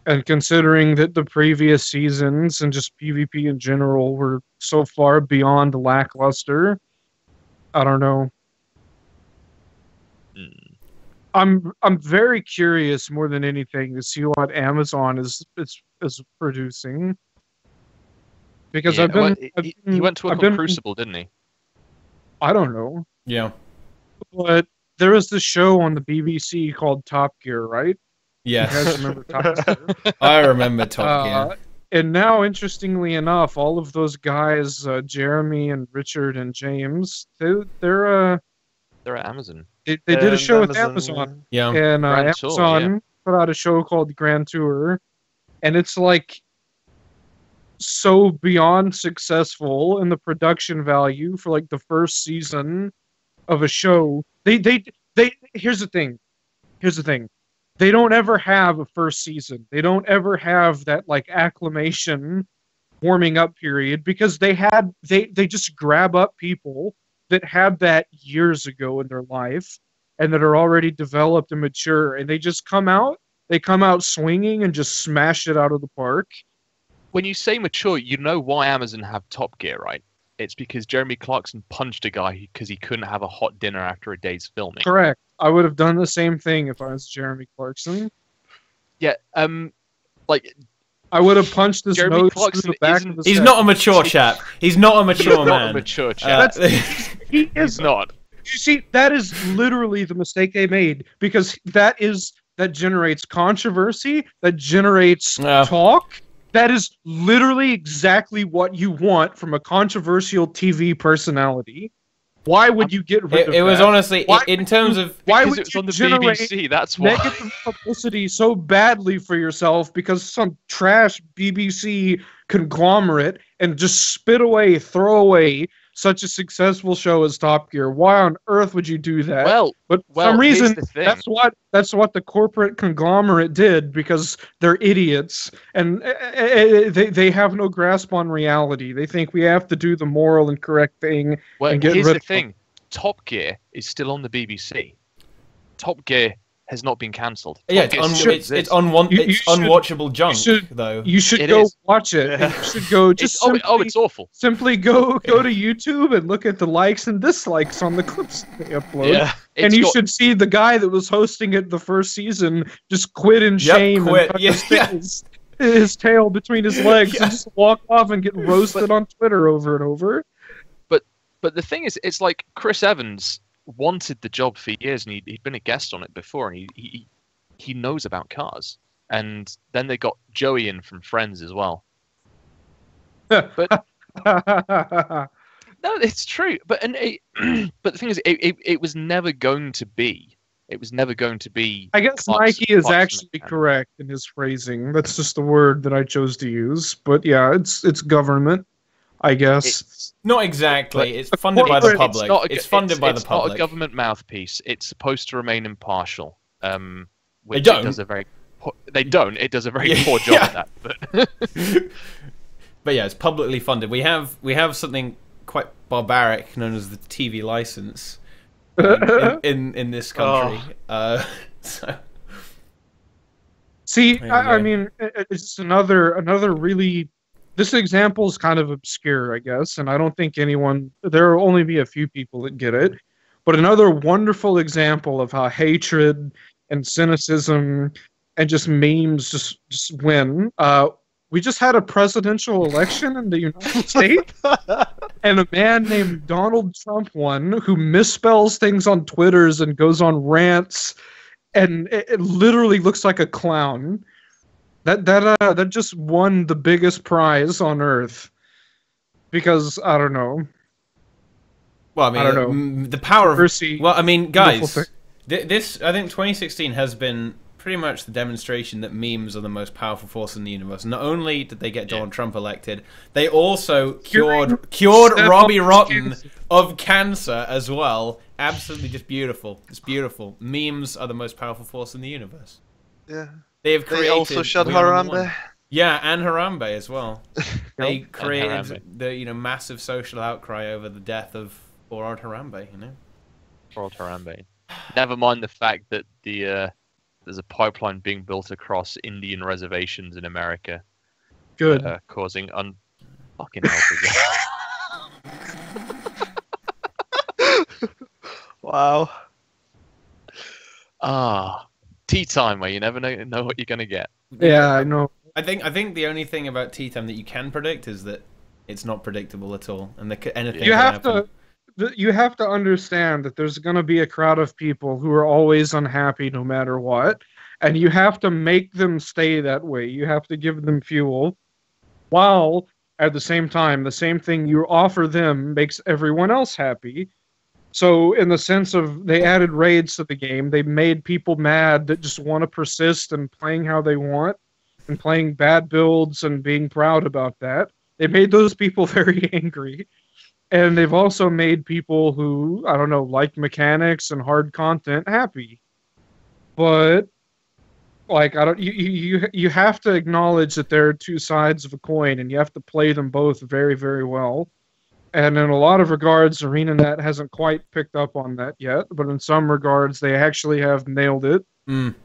And considering that the previous seasons and just PvP in general were so far beyond lackluster, I don't know. I'm I'm very curious more than anything to see what Amazon is is is producing. Because Yeah, I've been, well, he- I've been- he went to a I've been- Crucible, didn't he? I don't know, yeah. but there was this show on the BBC called Top Gear, right? You guys Yes. remember Top Gear? I remember Top Uh, Gear. and now, interestingly enough, all of those guys, uh, Jeremy and Richard and James, they, they're uh, They're at Amazon. They, they did a And show with Amazon. Yeah. and uh, Grand Tour, Amazon put out a show called Grand Tour, and it's like so beyond successful in the production value for like the first season of a show. They they they here's the thing. Here's the thing. They don't ever have a first season. They don't ever have that like acclamation warming up period because they had they they just grab up people that had that years ago in their life and that are already developed and mature and they just come out they come out swinging and just smash it out of the park When you say mature, you know why Amazon have Top Gear, right? It's because Jeremy Clarkson punched a guy because he couldn't have a hot dinner after a day's filming. correct i would have done the same thing if i was jeremy clarkson Yeah. Um. Like i would have punched his Jeremy nose Clarkson through the back isn't- of his He's head. not a mature chap. He's not a he's mature not a man. mature Uh, chap. he is not. you see that is literally the mistake they made because that is that generates controversy that generates Yeah. talk that is literally exactly what you want from a controversial tv personality why would you get rid it, of it It was that? honestly, Why in terms of why would it was you on the BBC. That's why. negative publicity so badly for yourself because some trash BBC conglomerate and just spit away, throw away such a successful show as Top Gear? Why on earth would you do that? Well, but for well, some reason, that's what that's what the corporate conglomerate did because they're idiots and uh, uh, they they have no grasp on reality. They think we have to do the moral and correct thing. Well, and get here's rid the thing: Top Gear is still on the BBC. Top Gear has not been cancelled. yeah, it's un- still it's, it's exists. unwan- You- you it's should- unwatchable junk should- though. You should It go is. watch it. You should go just It's- oh, oh, it's awful. simply go go to YouTube and look at the likes and dislikes on the clips they upload. Yeah. and you got- should see the guy that was hosting it the first season just quit in Yep, shame quit. and tuck Yeah, his, yeah. his, his tail between his legs Yeah. and just walk off and get roasted on Twitter over and over. But but the thing is, it's like Chris Evans wanted the job for years, and he, he'd been a guest on it before, and he, he he knows about cars. And then they got Joey in from Friends as well. But no, it's true. But and it, but the thing is, it, it, it was never going to be. It was never going to be. I guess Clarkson- Mikey is Clarkson actually correct in his phrasing. That's just the word that I chose to use. But yeah, it's it's government, I guess. It's, Not exactly. It's funded by the public. It's, not a, go- It's funded it's- by it's the not a government mouthpiece. It's supposed to remain impartial. Um, which it don't. does a very. po- They don't. It does a very Yeah, poor job yeah. at that. But but yeah, it's publicly funded. We have we have something quite barbaric known as the TV license um, in, in in this country. Uh, so See, I, I mean, i- i- it's just another another really. This example is kind of obscure, I guess, and I don't think anyone. There will only be a few people that get it, but another wonderful example of how hatred and cynicism and just memes just just win. Uh, we just had a presidential election in the United States, and a man named Donald Trump won who misspells things on Twitters and goes on rants, and it, it literally looks like a clown. That that uh, that just won the biggest prize on earth because I don't know. Well, I mean, I don't know. the power of. Mercy. Well, I mean, guys, th- this I think 2016 has been pretty much the demonstration that memes are the most powerful force in the universe. Not only did they get Donald Trump elected, they also Curing cured cured several Robbie Rotten cancer. of cancer as well. Absolutely, just beautiful. It's beautiful. Memes are the most powerful force in the universe. Yeah. They have created. They also shot we are number Harambe. Yeah, and Harambe as well. they created the you know massive social outcry over the death of Orad Harambe. You know. World Harambe. Never mind the fact that the uh, there's a pipeline being built across Indian reservations in America, Good. uh, causing un fucking hell. Wow. ah, tea time where you never know, know what you're gonna get. yeah, I know. I think I think the only thing about tea time that you can predict is that it's not predictable at all, and the, anything. you have happen. to you have to understand that there's going to be a crowd of people who are always unhappy no matter what and you have to make them stay that way you have to give them fuel while at the same time the same thing you offer them makes everyone else happy so in the sense of they added raids to the game they made people mad that just want to persist and playing how they want and playing bad builds and being proud about that they made those people very angry and they've also made people who I don't know like mechanics and hard content happy. But like I don't you you you- you have to acknowledge that there are two sides of a coin and you have to play them both very very well. And in a lot of regards ArenaNet hasn't quite picked up on that yet, but in some regards they actually have nailed it. Mm.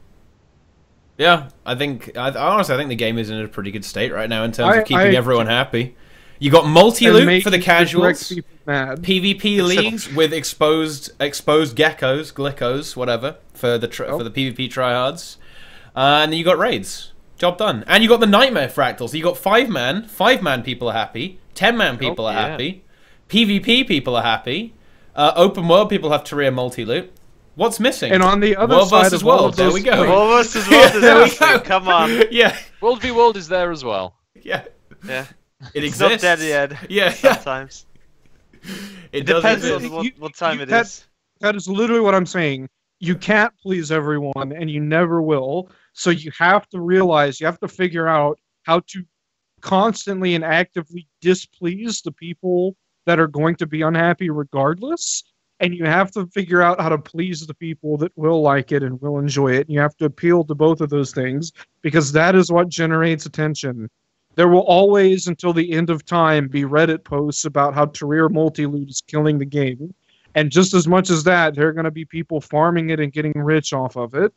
Yeah, I think I, honestly I think the game is in a pretty good state right now in terms I- of keeping I- everyone happy. You got multi loot for the casuals. PvP leagues with exposed exposed geckos, glycos, whatever for the tr- Oh. for the PvP tryhards, uh, and then you got raids. Job done. And you got the nightmare fractals. You got five man, five man people are happy. Ten man people are yeah. happy. PvP people are happy. Uh, open world people have Tyria multi loot. What's missing? And on the other World side versus of all world, there we go. World Well, versus world is There we awesome. go. Come on. yeah, World v World is there as well. yeah. Yeah. It It's not exists. dead yet. Yeah, yeah. Sometimes. It It depends exist. on what, You- what time you- it that- is. That is literally what I'm saying. You can't please everyone, and you never will. So you have to realize, you have to figure out how to constantly and actively displease the people that are going to be unhappy regardless. And you have to figure out how to please the people that will like it and will enjoy it. And you have to appeal to both of those things because that is what generates attention. There will always, until the end of time, be Reddit posts about how Career Multi-Loot is killing the game. And just as much as that, there are going to be people farming it and getting rich off of it.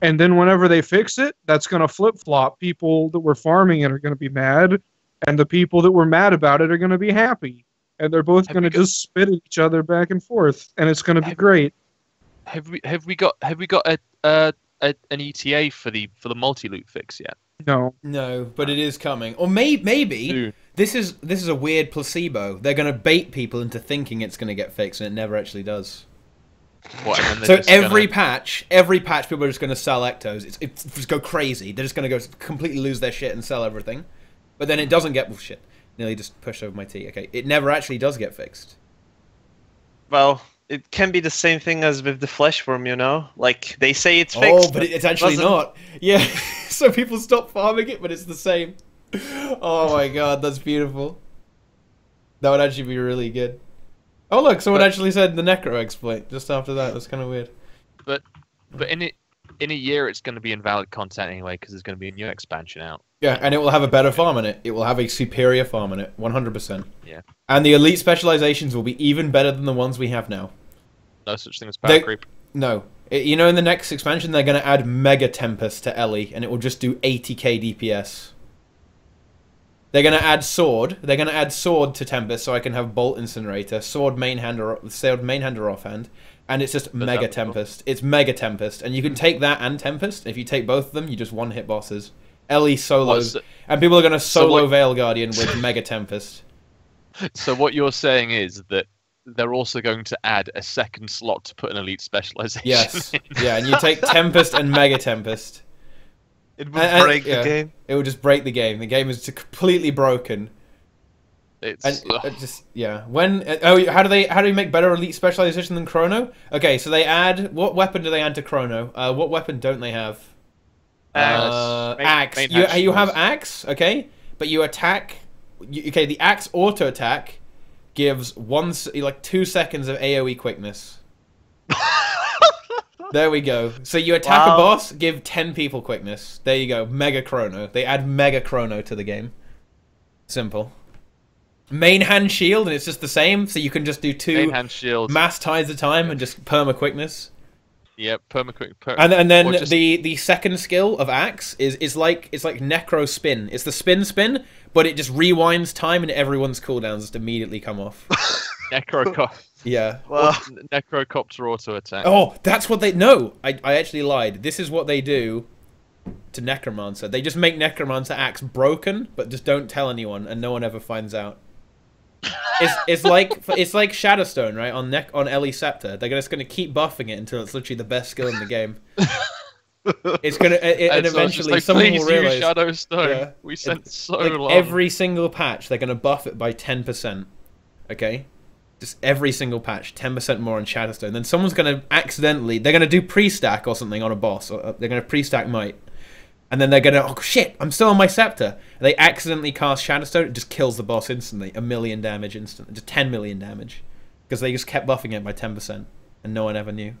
And then whenever they fix it, that's going to flip flop. People that were farming it are going to be mad, and the people that were mad about it are going to be happy. And they're both going to got- just spit at each other back and forth, and it's going to be Have- great. Have we have we got have we got a, uh, a an ETA for the for the multi loot fix yet? No, No, but it is coming. Or may- maybe Dude. this is this is a weird placebo. They're going to bait people into thinking it's going to get fixed, and it never actually does. What, and then they're So every gonna- patch, every patch, people are just going to sell ectos. It's, it's just go crazy. They're just going to go completely lose their shit and sell everything. But then it doesn't get well, shit. Nearly just pushed over my tea. Okay, it never actually does get fixed. Well, it can be the same thing as with the flesh wurm, you know? Like, they say it's oh, fixed. oh, but it's actually doesn't- not. Yeah, so people stop farming it, but it's the same. Oh my god, that's beautiful. That would actually be really good. Oh look, someone But- actually said the necro exploit just after that. That's kind of weird. But but in it in a year it's going to be invalid content anyway because there's going to be a new expansion out. Yeah, and it will have a better farm in it. It will have a superior farm in it, 100%. Yeah. And the elite specializations will be even better than the ones we have now. No such thing as power They- creep. No. It- you know, in the next expansion, they're going to add Mega Tempest to Ele, and it will just do 80k DPS. They're going to add Sword. They're going to add Sword to Tempest, so I can have Bolt Incinerator, Sword main hander, Sword main hander offhand, and it's just Mega that cool? Tempest. It's Mega Tempest, and you can hmm. take that and Tempest. If you take both of them, you just one hit bosses. Ele solos, What's- and people are going to So solo what- Vale Guardian with Mega Tempest. So what you're saying is that they're also going to add a second slot to put an elite specialization. Yes, in. yeah, and you take Tempest and Mega Tempest. It would And- and- break yeah. the game. It would just break the game. The game is completely broken. It's And ugh. uh, just yeah, when uh, oh, how do they how do they make better elite specialization than Chrono? Okay, so they add what weapon do they add to Chrono? Uh, what weapon don't they have? Axe. Uh, Main- axe. main You you have axe, okay, but you attack. You, okay, the axe auto attack gives one like two seconds of AOE quickness. There we go. So you attack a boss, give ten people quickness. There you go. Mega Chrono. They add Mega Chrono to the game. Simple. Main hand shield, and it's just the same. So you can just do two main hand shield. mass ties at a time and just perma quickness. yeah, permaquick. Per- And and then just- the the second skill of axe is is like it's like necro spin. It's the spin spin, but it just rewinds time and everyone's cooldowns just immediately come off. necrocop- yeah. Well, necrocopter auto attack. Oh, that's what they no. I I actually lied. This is what they do to Necromancer. They just make Necromancer axe broken, but just don't tell anyone, and no one ever finds out. It's it's like it's like Shatterstone, right? On neck on Ele Scepter, they're just gonna keep buffing it until it's literally the best skill in the game. It's gonna it, and, so eventually like, someone will realize use Shatterstone. Yeah. We spent so like long. every single patch they're gonna buff it by ten percent. Okay, just every single patch, ten percent more on Shatterstone. Then someone's gonna accidentally they're gonna do pre-stack or something on a boss, or uh, they're gonna pre-stack might, and then they're gonna oh shit, I'm still on my scepter. They accidentally cast Shatterstone, it just kills the boss instantly, a million damage instantly, just ten million damage, because they just kept buffing it by ten percent, and no one ever knew.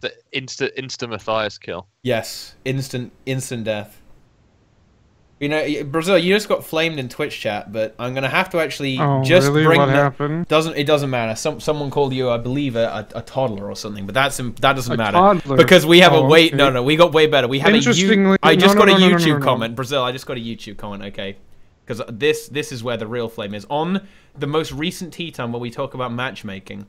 the insta insta Matthias kill. Yes, instant instant death. You know, Brazil, you just got flamed in Twitch chat, but I'm gonna have to actually Oh, just really? bring What the- happened? Doesn't it doesn't matter? Some someone called you, I believe, a, a, a toddler or something, but that's that doesn't A matter toddler? because we have a Oh, way. okay. No, no, we got way better. We have a. You, Interestingly- I just no, got no, a no, no, YouTube comment, Brazil. I just got a YouTube comment. Okay, because this this is where the real flame is on the most recent tea time where we talk about matchmaking.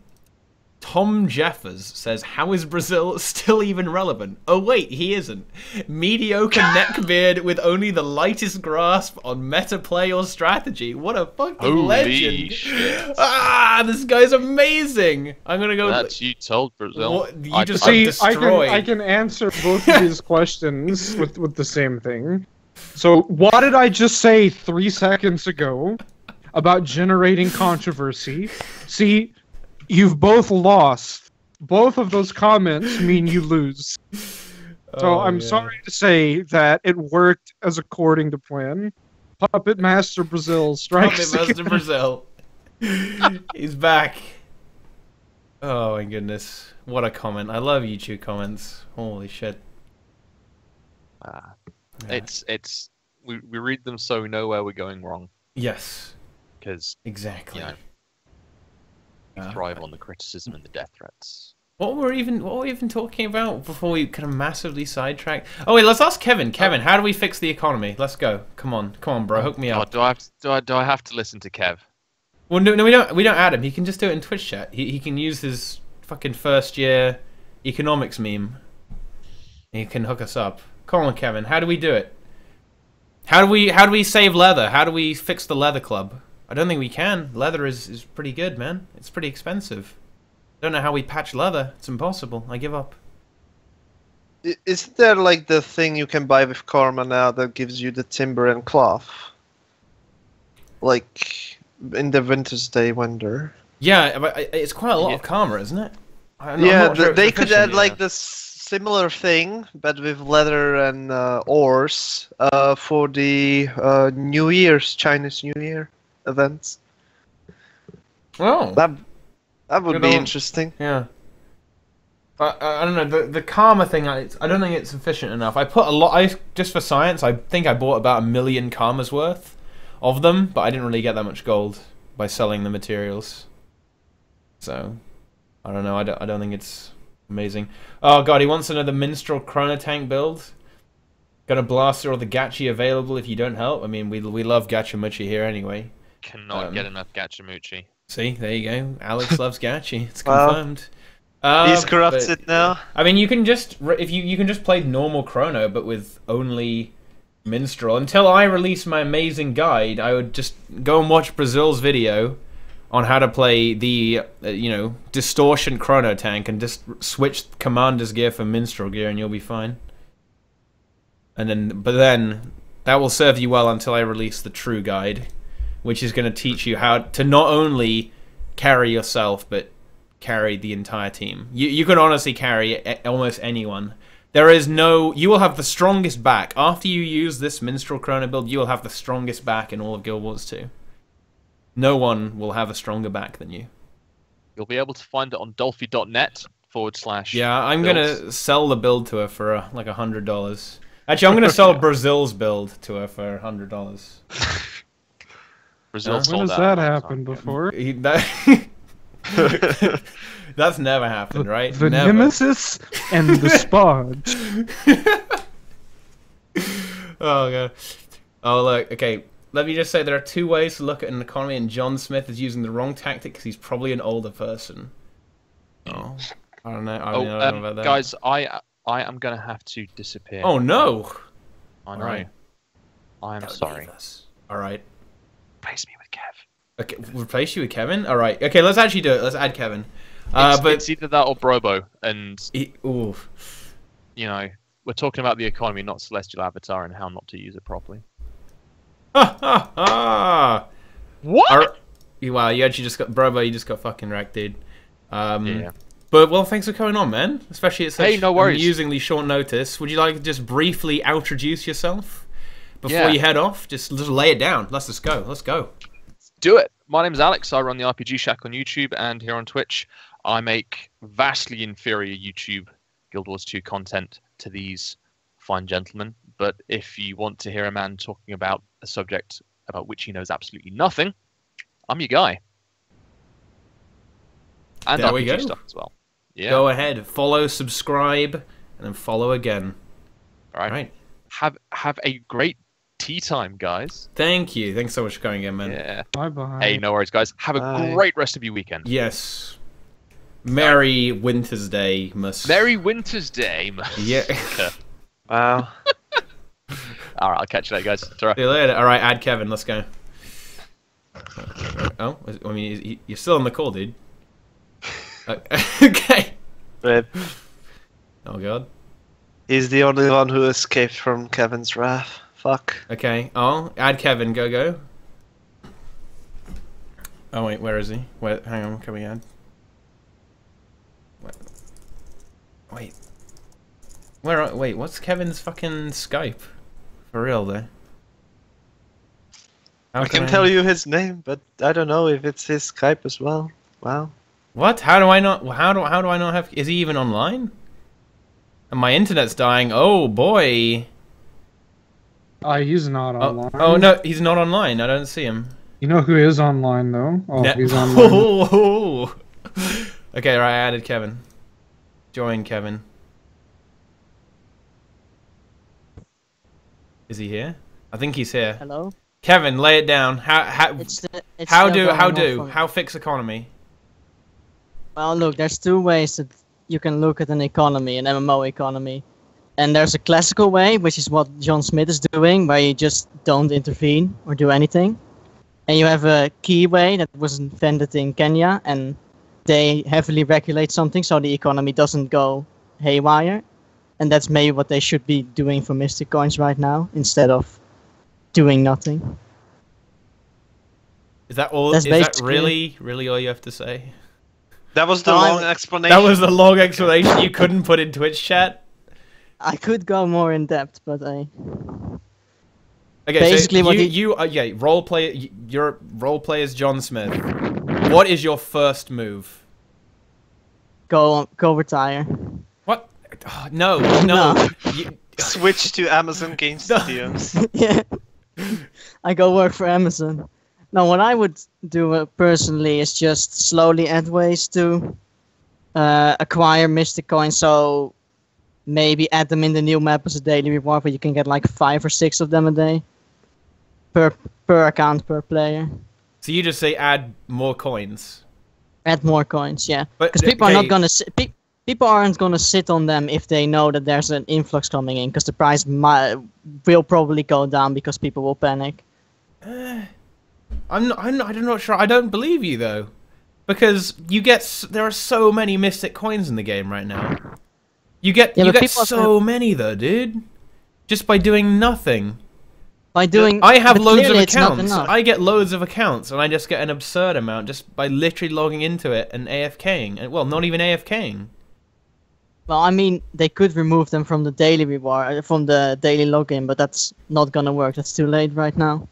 Tom Jeffers says, "How is Brazil still even relevant?" Oh wait, he isn't. Mediocre neckbeard with only the lightest grasp on meta play or strategy. What a fucking Holy legend! shit. Ah, this guy's amazing. I'm gonna go. That's you told Brazil. What- you I- just- See, I can. I can answer both of these questions with with the same thing. So, what did I just say three seconds ago about generating controversy? See, you've both lost. Both of those comments mean you lose. So Oh, I'm yeah. sorry to say that it worked as according to plan. Puppet Master Brazil strikes Puppet Master again. Brazil. He's back. Oh my goodness. What a comment. I love YouTube comments. Holy shit. Ah, Yeah. It's it's we, we read them so we know where we're going wrong Yes, because exactly. you know we thrive on the criticism and the death threats. What were we even what were we even talking about before we kind of massively sidetrack? Oh wait, let's ask Kevin. Oh. Kevin, how do we fix the economy? Let's go. Come on, come on, bro. Hook me Oh, up. do I have to, do I do I have to listen to Kev? Well, no, no, we don't. We don't add him. He can just do it in Twitch chat. He he can use his fucking first year economics meme. He can hook us up. Come on, Kevin. How do we do it? How do we how do we save leather? How do we fix the leather club? I don't think we can. Leather is is pretty good, man. It's pretty expensive. Don't know how we patch leather. It's impossible. I give up. Isn't there like the thing you can buy with Karma now that gives you the timber and cloth? Like in the Wintersday Wonder. Yeah, but it's quite a lot Yeah. of karma, isn't it? I'm- I'm yeah, sure th- it's they could efficient, add like yeah. this similar thing, but with leather and uh, ores uh, for the uh, New Year's Chinese New Year events. Oh. That that would Good be interesting. Yeah. I, I don't know the the karma thing. I, I don't think it's sufficient enough. I put a lot. I just for science. I think I bought about a million karmas worth of them, but I didn't really get that much gold by selling the materials. So I don't know. I don't. I don't think it's amazing. Oh god, he wants another minstrel chrono tank build. Gonna blast through all the gachi available if you don't help. I mean, we we love gachimuchi here anyway. Cannot Um, get enough Gachimuchi. See, there you go. Alex loves gachi. It's Well, confirmed. Uh, He's but- corrupted now. I mean, you can just if you you can just play normal Chrono, but with only minstrel. Until I release my amazing guide, I would just go and watch Brazil's video on how to play the uh, you know distortion chrono tank and just switch commander's gear for minstrel gear and you'll be fine. And then, but then that will serve you well until I release the true guide, which is going to teach you how to not only carry yourself but carry the entire team. You you can honestly carry almost anyone. There is no. You will have the strongest back after you use this minstrel chrono build. You will have the strongest back in all of Guild Wars 2. No one will have a stronger back than you. You'll be able to find it on dulfy.net forward slash. Yeah, I'm builds. gonna sell the build to her for uh, like a hundred dollars. Actually, I'm gonna sell Brazil's build to her for a hundred dollars. Brazil Huh? When has out that happened time before? He- that- That's never happened, right? The never. Nemesis and the Sparge. oh god. Oh look. Okay. Let me just say there are two ways to look at an economy, and John Smith is using the wrong tactic because he's probably an older person. Oh. I don't know. I, Oh, I don't um, know about that. guys, I I am gonna have to disappear. Oh no. I know. alright. I am sorry. All right. Replace me with Kev. Okay. Replace you with Kevin. All right. Okay. Let's actually do it. Let's add Kevin. Uh, it's, but it's either that or Brobo, and he, ooh. you know we're talking about the economy, not Celestial Avatar, and how not to use it properly. Ha ha ha. What? Ar- you- wow, you actually just got, Brobo. you just got fucking wrecked, dude. Um, Yeah. But well, thanks for coming on, man. Especially at such Hey, no worries. amusingly short notice. Would you like to just briefly introduce yourself before Yeah. you head off? Just lay it down. Let's just go. Let's go. do it. My name's Alex. I run the RPG Shack on YouTube and here on Twitch. I make vastly inferior YouTube Guild Wars 2 content to these fine gentlemen. But if you want to hear a man talking about a subject about which he knows absolutely nothing, I'm your guy. And There we RPG go. stuff as well. Yeah. Go ahead, follow, subscribe, and then follow again. All right. Right. Have have a great tea time, guys. Thank you. Thanks so much for coming in, man. Yeah. Bye bye. Hey, no worries, guys. Have a Bye. great rest of your weekend. Yes. Merry Wintersday, Mus. Merry Wintersday. Yeah. Wow. All right, I'll catch you later, guys. Ta-ra. See you later. All right, add Kevin. Let's go. Oh, I mean, you're still on the call, dude. Okay. Rip. Oh god. He's the only one who escaped from Kevin's wrath. Fuck. Okay. Oh, add Kevin. Go go. Oh wait, where is he? Where? Hang on. Can we add? Wait. Wait. Where? Are, wait. What's Kevin's fucking Skype? For real though. How I can tell you his name, but I don't know if it's his Skype as well. Wow. What? How do I not? How do how do I not have? Is he even online? And my internet's dying. Oh boy. Uh, he's not Oh, online. oh no, he's not online. I don't see him. You know who is online though? Oh, Ne- he's online. Oh. okay, right. I added Kevin. Join Kevin. Is he here? I think he's here. Hello. Kevin, lay it down. How how It's the, it's how do how do how fix economy? Well, look, there's two ways that you can look at an economy, an MMO economy, and there's a classical way, which is what John Smith is doing, where you just don't intervene or do anything, and you have a key way that was invented in Kenya, and they heavily regulate something so the economy doesn't go haywire, and that's maybe what they should be doing for Mystic Coins right now instead of doing nothing. Is that all? That's is that really really all you have to say? That was the No, long explanation. That was the long explanation you couldn't put in Twitch chat. I could go more in depth, but I Okay, Basically so what you, he- you uh, yeah, role play. Your role play is John Smith. What is your first move? go go retire. What? Oh, no, no. No. You- Switch to Amazon Game Studios. yeah. I go work for Amazon. Now, what I would do uh, personally is just slowly add ways to uh, acquire Mystic Coins. So maybe add them in the new map as a daily reward, where you can get like five or six of them a day per per account per player. so you just say add more coins. Add more coins, yeah. But Because people are not gonna. s- Pe- people aren't gonna sit on them if they know that there's an influx coming in, because the price might will probably go down because people will panic. Uh, I'm not, I'm not, I'm not sure. I don't believe you though, because you get s- there are so many mystic coins in the game right now. You get Yeah, you get so many though, dude. Just by doing nothing. By doing, I have loads of clearly it's not accounts. I get loads of accounts, and I just get an absurd amount just by literally logging into it and AFKing. And well, not even AFKing. Well, I mean, they could remove them from the daily reward, uh, from the daily login, but that's not gonna work. That's too late right now.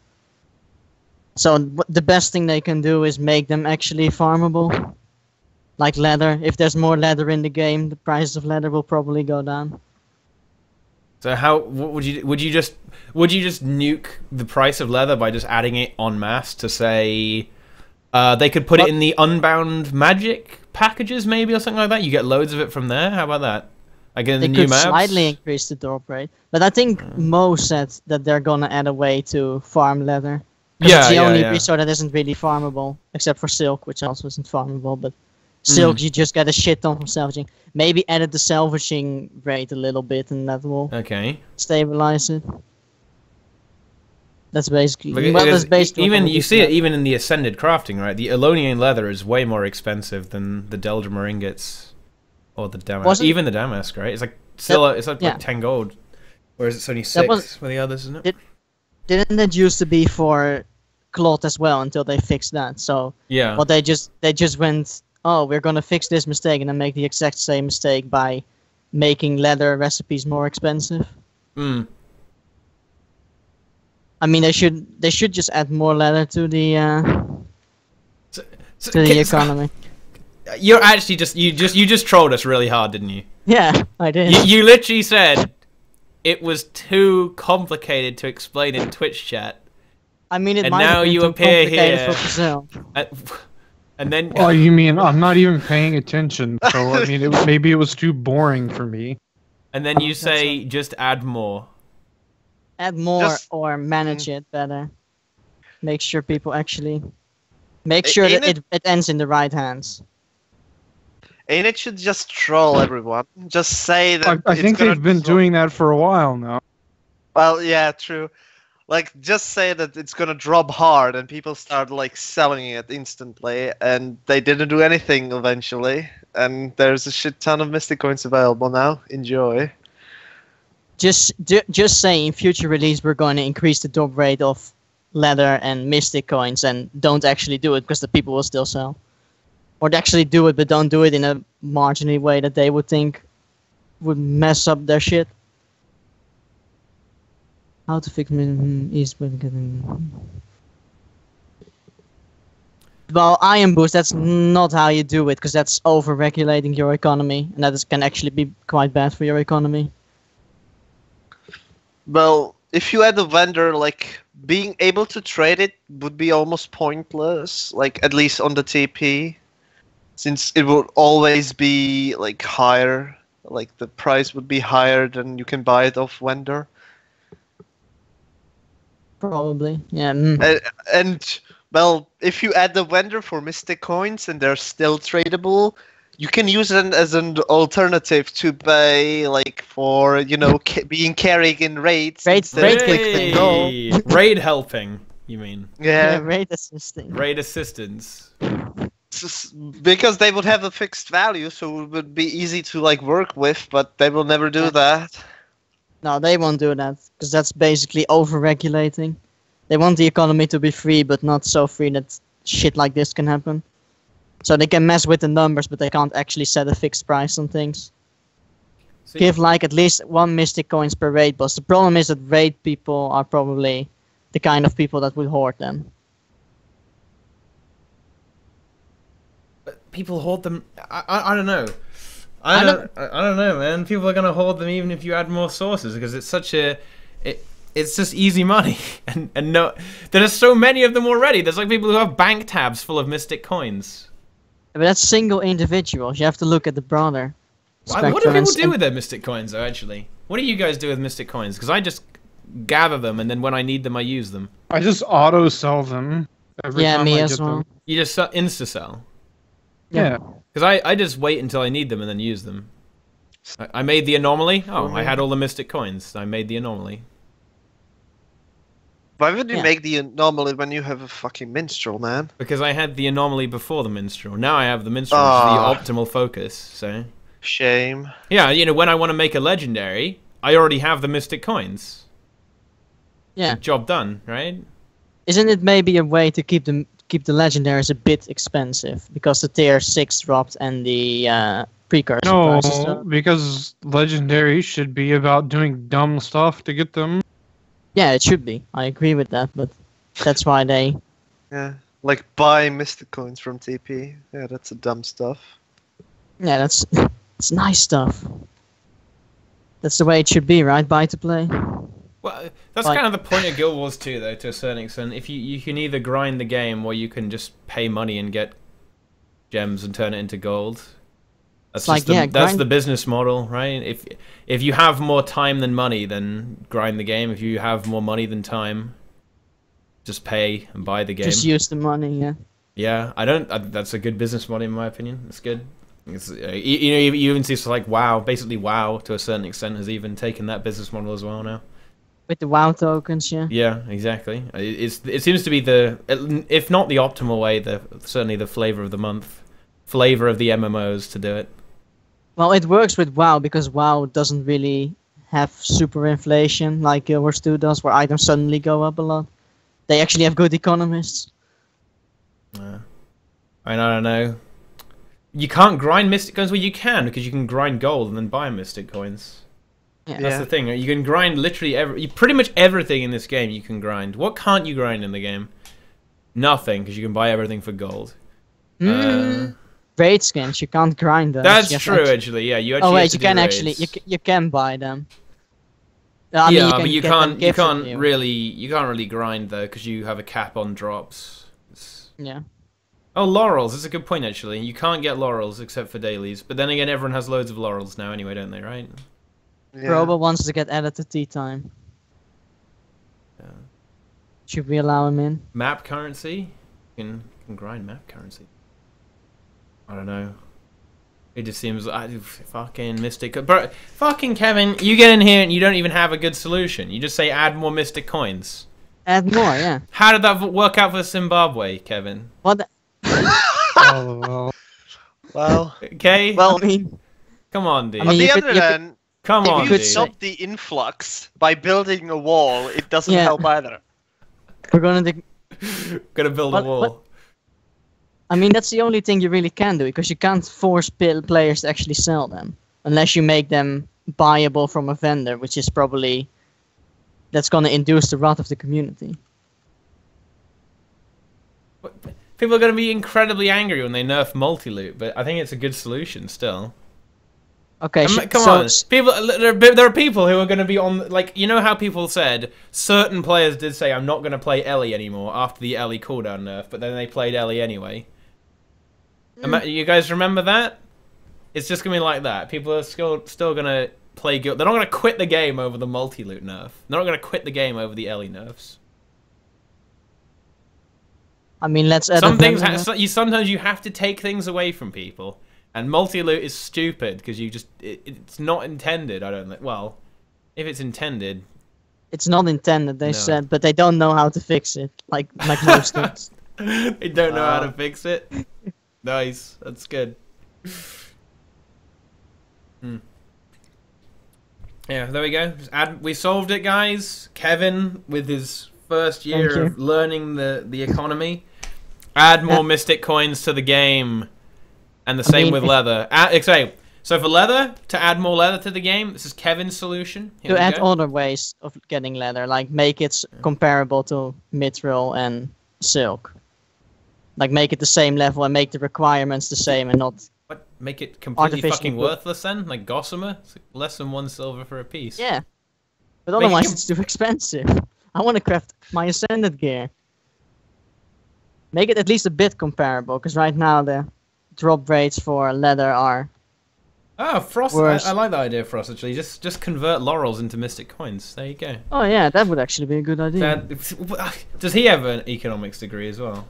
So the best thing they can do is make them actually farmable, like leather. If there's more leather in the game, the price of leather will probably go down. So how would you would you just would you just nuke the price of leather by just adding it en masse to say uh, they could put What- it in the unbound magic packages maybe or something like that? You get loads of it from there. How about that? Like in They the new could maps. slightly increase the drop rate, but I think Mo said that they're gonna add a way to farm leather. Yeah, it's the yeah, only yeah. resource that isn't really farmable, except for silk, which also isn't farmable. But silk, hmm. you just get a shit ton from salvaging. Maybe edit the salvaging rate a little bit, and that will Okay. stabilize it. That's basically Look, well, that's basically even you see it even in the ascended crafting, right? The Elonian leather is way more expensive than the Deldrimor ingots or the damask. Wasn't- Even the damask, right? It's like still it's like, yeah. like ten gold, whereas it's only six was- for the others, isn't it? It- Didn't that used to be for cloth as well until they fixed that? So yeah. But they just they just went, oh, we're gonna fix this mistake and then make the exact same mistake by making leather recipes more expensive. Mm. I mean, they should they should just add more leather to the uh, So, to the okay, so- economy. You're actually just you just you just trolled us really hard, didn't you? Yeah, I did. You, you literally said it was too complicated to explain in Twitch chat, I mean, it and might now you appear here. for Brazil. and, and then Oh, you mean I'm not even paying attention? So I mean, it, maybe it was too boring for me. and then you oh, say just add more. Add more Just- or manage mm. it better. Make sure people actually make A- sure that ain't it, it ends in the right hands. And it should just troll everyone. Just say that. I, I it's think they've been drop- doing that for a while now. Well, yeah, true. Like, just say that it's gonna drop hard, and people start like selling it instantly, and they didn't do anything eventually. And there's a shit ton of Mystic coins available now. Enjoy. just ju- just say in future release we're going to increase the drop rate of leather and mystic coins and don't actually do it because the people will still sell or actually do it but don't do it in a marginally way that they would think would mess up their shit how to fix min- is well iron boost that's not how you do it because that's over regulating your economy and that is, can actually be quite bad for your economy Well, if you had a vendor, like being able to trade it would be almost pointless. Like at least on the TP, since it would always be like higher. Like the price would be higher than you can buy it off vendor. Probably, yeah. mm. And, and well, if you add the vendor for Mystic coins and they're still tradable, you can use it as an alternative to pay like for you know ca- being carrying in raids. Raid- instead raid of click click and and go. Hey, raid helping, you mean? Yeah, Yeah, rate assisting. Raid assistance. because they would have a fixed value, so it would be easy to like work with. But they will never do that. No, they won't do that because that's basically over-regulating. They want the economy to be free, but not so free that shit like this can happen. So they can mess with the numbers, but they can't actually set a fixed price on things. Give like at least one mystic coins per raid boss. The problem is that raid people are probably the kind of people that would hoard them. but people hoard them. I, I, I don't know. I I don't, I, I don't know, man. People are gonna hoard them even if you add more sources because it's such a, it, it's just easy money, and and no, there are so many of them already. There's like people who have bank tabs full of mystic coins. But that's single individuals. You have to look at the broader. Why, what do spectrum and people do with their mystic coins though? Actually, what do you guys do with mystic coins? Because I just gather them and then when I need them, I use them. I just auto sell them every Yeah, time me I as get well. them. You just sell- insta sell. Yeah. Because I, I just wait until I need them and then use them. I, I made the anomaly. Oh, I had all the mystic coins. I made the anomaly. Why would you Yeah. make the anomaly when you have a fucking minstrel, man? Because I had the anomaly before the minstrel. Now I have the minstrel, Ah. which is the optimal focus. So Shame. yeah, you know when I want to make a legendary, I already have the mystic coins. Yeah. Job done, right? Isn't it maybe a way to keep them keep the legendaries a bit expensive because the tier six dropped and the uh, precursor No, prices because legendary should be about doing dumb stuff to get them. Yeah, it should be. I agree with that, but that's why they. Yeah. Like buy mystic coins from TP. Yeah, that's a dumb stuff. Yeah, that's it's nice stuff. That's the way it should be, right? Buy to play. Well, that's Like- kind of the point of Guild Wars 2, though, to a certain extent. If you you can either grind the game or you can just pay money and get gems and turn it into gold. That's like, just the, yeah, that's the business model, right? If if you have more time than money, then grind the game. If you have more money than time, just pay and buy the game. Just use the money. Yeah. Yeah, I don't. Uh, that's a good business model in my opinion. It's good. It's, uh, you, you know, you, you even see stuff like WoW. Basically, WoW to a certain extent has even taken that business model as well now. With the WoW tokens, yeah. Yeah, exactly. It- It's it seems to be the if not the optimal way, the certainly the flavor of the month, flavor of the MMOs to do it. Well, it works with WoW because WoW doesn't really have super inflation like Guild Wars 2 does, where items suddenly go up a lot. They actually have good economists. Uh, I don't know. You can't grind mystic coins. Well, you can because you can grind gold and then buy mystic coins. Yeah. That's the thing. You can grind literally every, you- pretty much everything in this game. You can grind. What can't you grind in the game? Nothing, because you can buy everything for gold. Mm, raid skins, you can't grind them. That's true, actu- actually. Yeah, you actually. Oh wait, you can raids. actually you, you can buy them. Uh, I mean, yeah, you can but you can't. You can't you. really. You can't really grind though, because you have a cap on drops. It's- Yeah. Oh, laurels. That's a good point, actually. You can't get laurels except for dailies. But then again, everyone has loads of laurels now, anyway, don't they? Right? Yeah. Robo wants to get added to tea time. Yeah. Should we allow him in? Map currency. You can, you can grind map currency. I don't know. It just seems I, fucking mystic. Bro, fucking Kevin, you get in here and you don't even have a good solution. You just say add more mystic coins. Add more, yeah. How did that work out for Zimbabwe, Kevin? What? the- Oh, well. Well, Okay, well. I mean, come on, dude. I on the could- other you could- hand, come you on, if you dude. stop the influx by building a wall, it doesn't Yeah. help either. we're gonna. dig- Gonna build What- a wall. what- I mean, that's the only thing you really can do because you can't force pil- players to actually sell them unless you make them buyable from a vendor, which is probably that's gonna induce the wrath of the community. People are gonna be incredibly angry when they nerf multi-loot, but I think it's a good solution still. Okay, Um, come so on, people. There are, there are people who are going to be on. Like you know how people said certain players did say I'm not going to play Ele anymore after the Ele cooldown nerf, but then they played Ele anyway. Ima- You guys remember that? It's just going to be like that. People are still still going to play. Guild. They're not going to quit the game over the multi loot nerf. They're not going to quit the game over the Ele nerfs. I mean, let's Some things, ha- so, you sometimes you have to take things away from people, and multi loot is stupid because you just it, it's not intended. I don't think. Well, if it's intended, It's not intended, they No. said, but they don't know how to fix it, like like most things. they don't know how to Uh. fix it. Nice, that's good. Hmm. Yeah, there we go. Just Add, we solved it, guys. Kevin with his first year of learning the the economy. Add more Yeah. mystic coins to the game, and the I same mean, with leather. Add, so, so for leather, to add more leather to the game, this is Kevin's solution. Here to add go. other ways of getting leather, like make it comparable to mithril and silk. Like make it the same level and make the requirements the same and not. What? Make it completely fucking worthless then? Like Gossamer? It's less than one silver for a piece. Yeah. But otherwise, it's too expensive. I want to craft my ascended gear. Make it at least a bit comparable, because right now the drop rates for leather are. Oh, Frost! I, I like that idea, Frost. Actually, just just convert laurels into mystic coins. There you go. Oh yeah, that would actually be a good idea. That- ah, does he have an economics degree as well?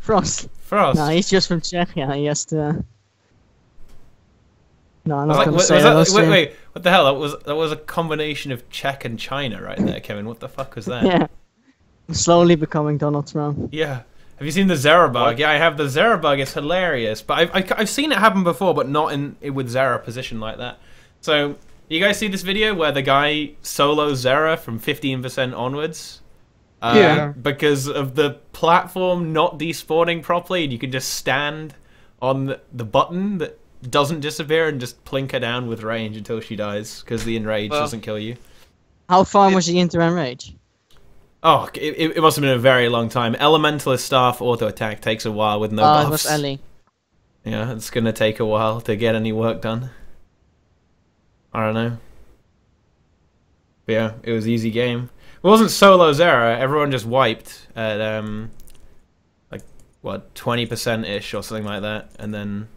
Frost. Frost. No, he's just from Czechia. He has to. Uh, no, I'm not like, gonna was say that- that. Wait, wait, what the hell? That was that was a combination of Czech and China right there, Kevin. What the fuck was that? Yeah. Slowly becoming Donald Trump. Yeah. Have you seen the Xera bug? What? Yeah, I have the Xera bug. It's hilarious, but I've, I, I've seen it happen before, but not in with Xera position like that. So, you guys see this video where the guy solos Xera from 15% onwards? Uh, Yeah. Because of the platform not despawning properly, and you can just stand on the, the button that doesn't disappear and just plink her down with range until she dies, because the enrage Well- doesn't kill you. How far was he into Enrage? Oh, it, it must have been a very long time. Elementalist staff auto attack takes a while with no Oh, buffs. it was Ele. Yeah, it's gonna take a while to get any work done. I don't know. But yeah, it was easy game. It wasn't solo Xera. Everyone just wiped at um, like what twenty percent ish or something like that, and then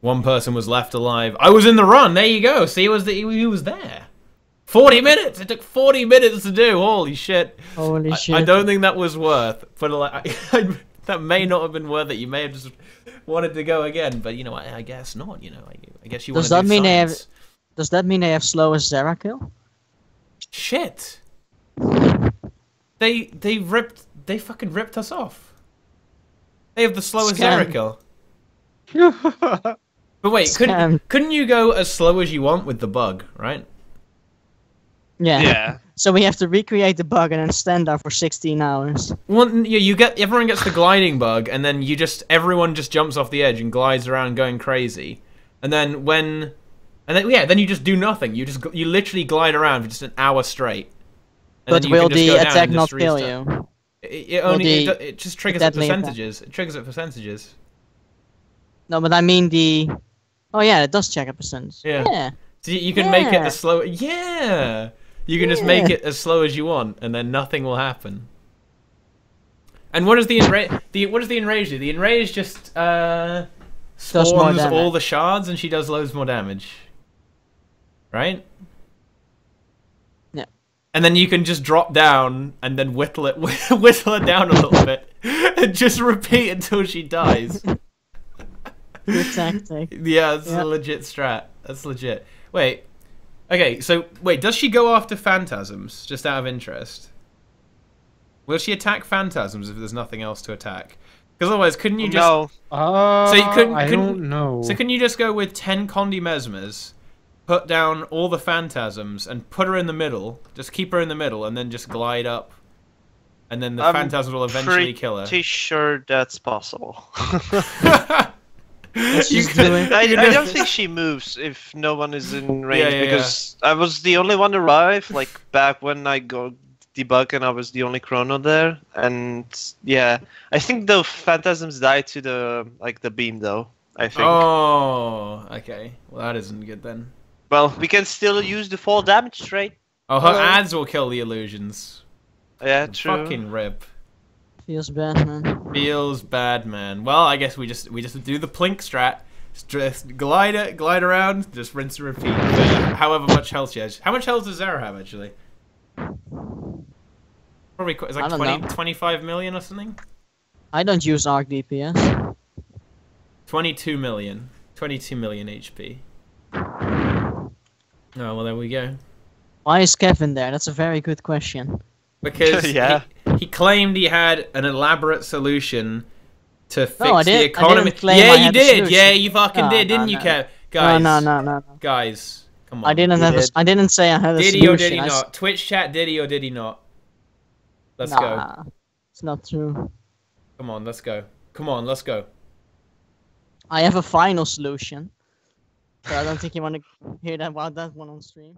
one person was left alive. I was in the run. There you go. See, it was the, he was there. Forty minutes. It took forty minutes to do. Holy shit. Holy I, shit. I don't think that was worth, but like I, that may not have been worth it. You may have just wanted to go again, but you know, I, I guess not. You know, I, I guess you want Does to that do mean they have- Does that mean they have slowest Xera kill? Shit. They they ripped they fucking ripped us off. They have the slowest Scam. Xera kill. But wait, couldn't couldn't you go as slow as you want with the bug, right? Yeah. Yeah. So we have to recreate the bug and then stand there for 16 hours. Well, yeah, you get everyone gets the gliding bug, and then you just everyone just jumps off the edge and glides around going crazy, and then when, and then yeah, then you just do nothing. You just you literally glide around for just an hour straight. And But will the attack not kill you? It, it only it, the it just triggers at deadly attack? percentages. It triggers at percentages. No, but I mean the. Oh yeah, it does check a percentage. Yeah. Yeah. So you, can make it Yeah. as slow. Yeah, you can just make it as slow as you want, and then nothing will happen. And what does the enrage? The what does the enrage do? The enrage just uh spawns all the shards, and she does loads more damage. Right. Yeah. And then you can just drop down and then whittle it, whittle it down a little bit, and just repeat until she dies. Good tactic. Yeah, that's Yeah. a legit strat. That's legit. Wait. Okay, so wait, does she go after phantasms just out of interest? Will she attack phantasms if there's nothing else to attack? Because otherwise, couldn't you just no. Uh, So you couldn't- I couldn't- don't know. so couldn't you just go with ten Condi Mesmers, put down all the phantasms, and put her in the middle? Just keep her in the middle, and then just glide up, and then the I'm phantasms will eventually kill her. Pretty sure that's possible. I, I don't think she moves if no one is in range Yeah, yeah, yeah. because I was the only one to arrive like back when I go debug and I was the only chrono there and yeah I think the phantasms died to the like the beam though I think Oh, okay. Well, that isn't good then. well we can still use the fall damage trait Oh, her ads will kill the illusions. yeah true Fucking rip. Feels bad, man. Feels bad, man. Well, I guess we just we just do the plink strat. Just, just glide it, glide around, just rinse and repeat. for however much health she has. How much health does Xera have actually? Probably qu- it's like don't 20, 25 million or something. I don't use arc DPS. 22 million. 22 million HP. Oh well, there we go. Why is Kevin there? That's a very good question. Because Yeah. he, he claimed he had an elaborate solution to fix No, I the didn't- I economy. didn't claim yeah, I you had did. solution. Yeah, you fucking No, did, no, didn't you, no. Kev? Guys, no, no, no, no. guys, come on. I didn't You have. A, did. s- I didn't say I had a Did he solution. or did he I s- not? Twitch chat, did he or did he not? Let's go. It's not true. Come on, let's go. Come on, let's go. I have a final solution. But I don't think you want to hear that about that one on stream.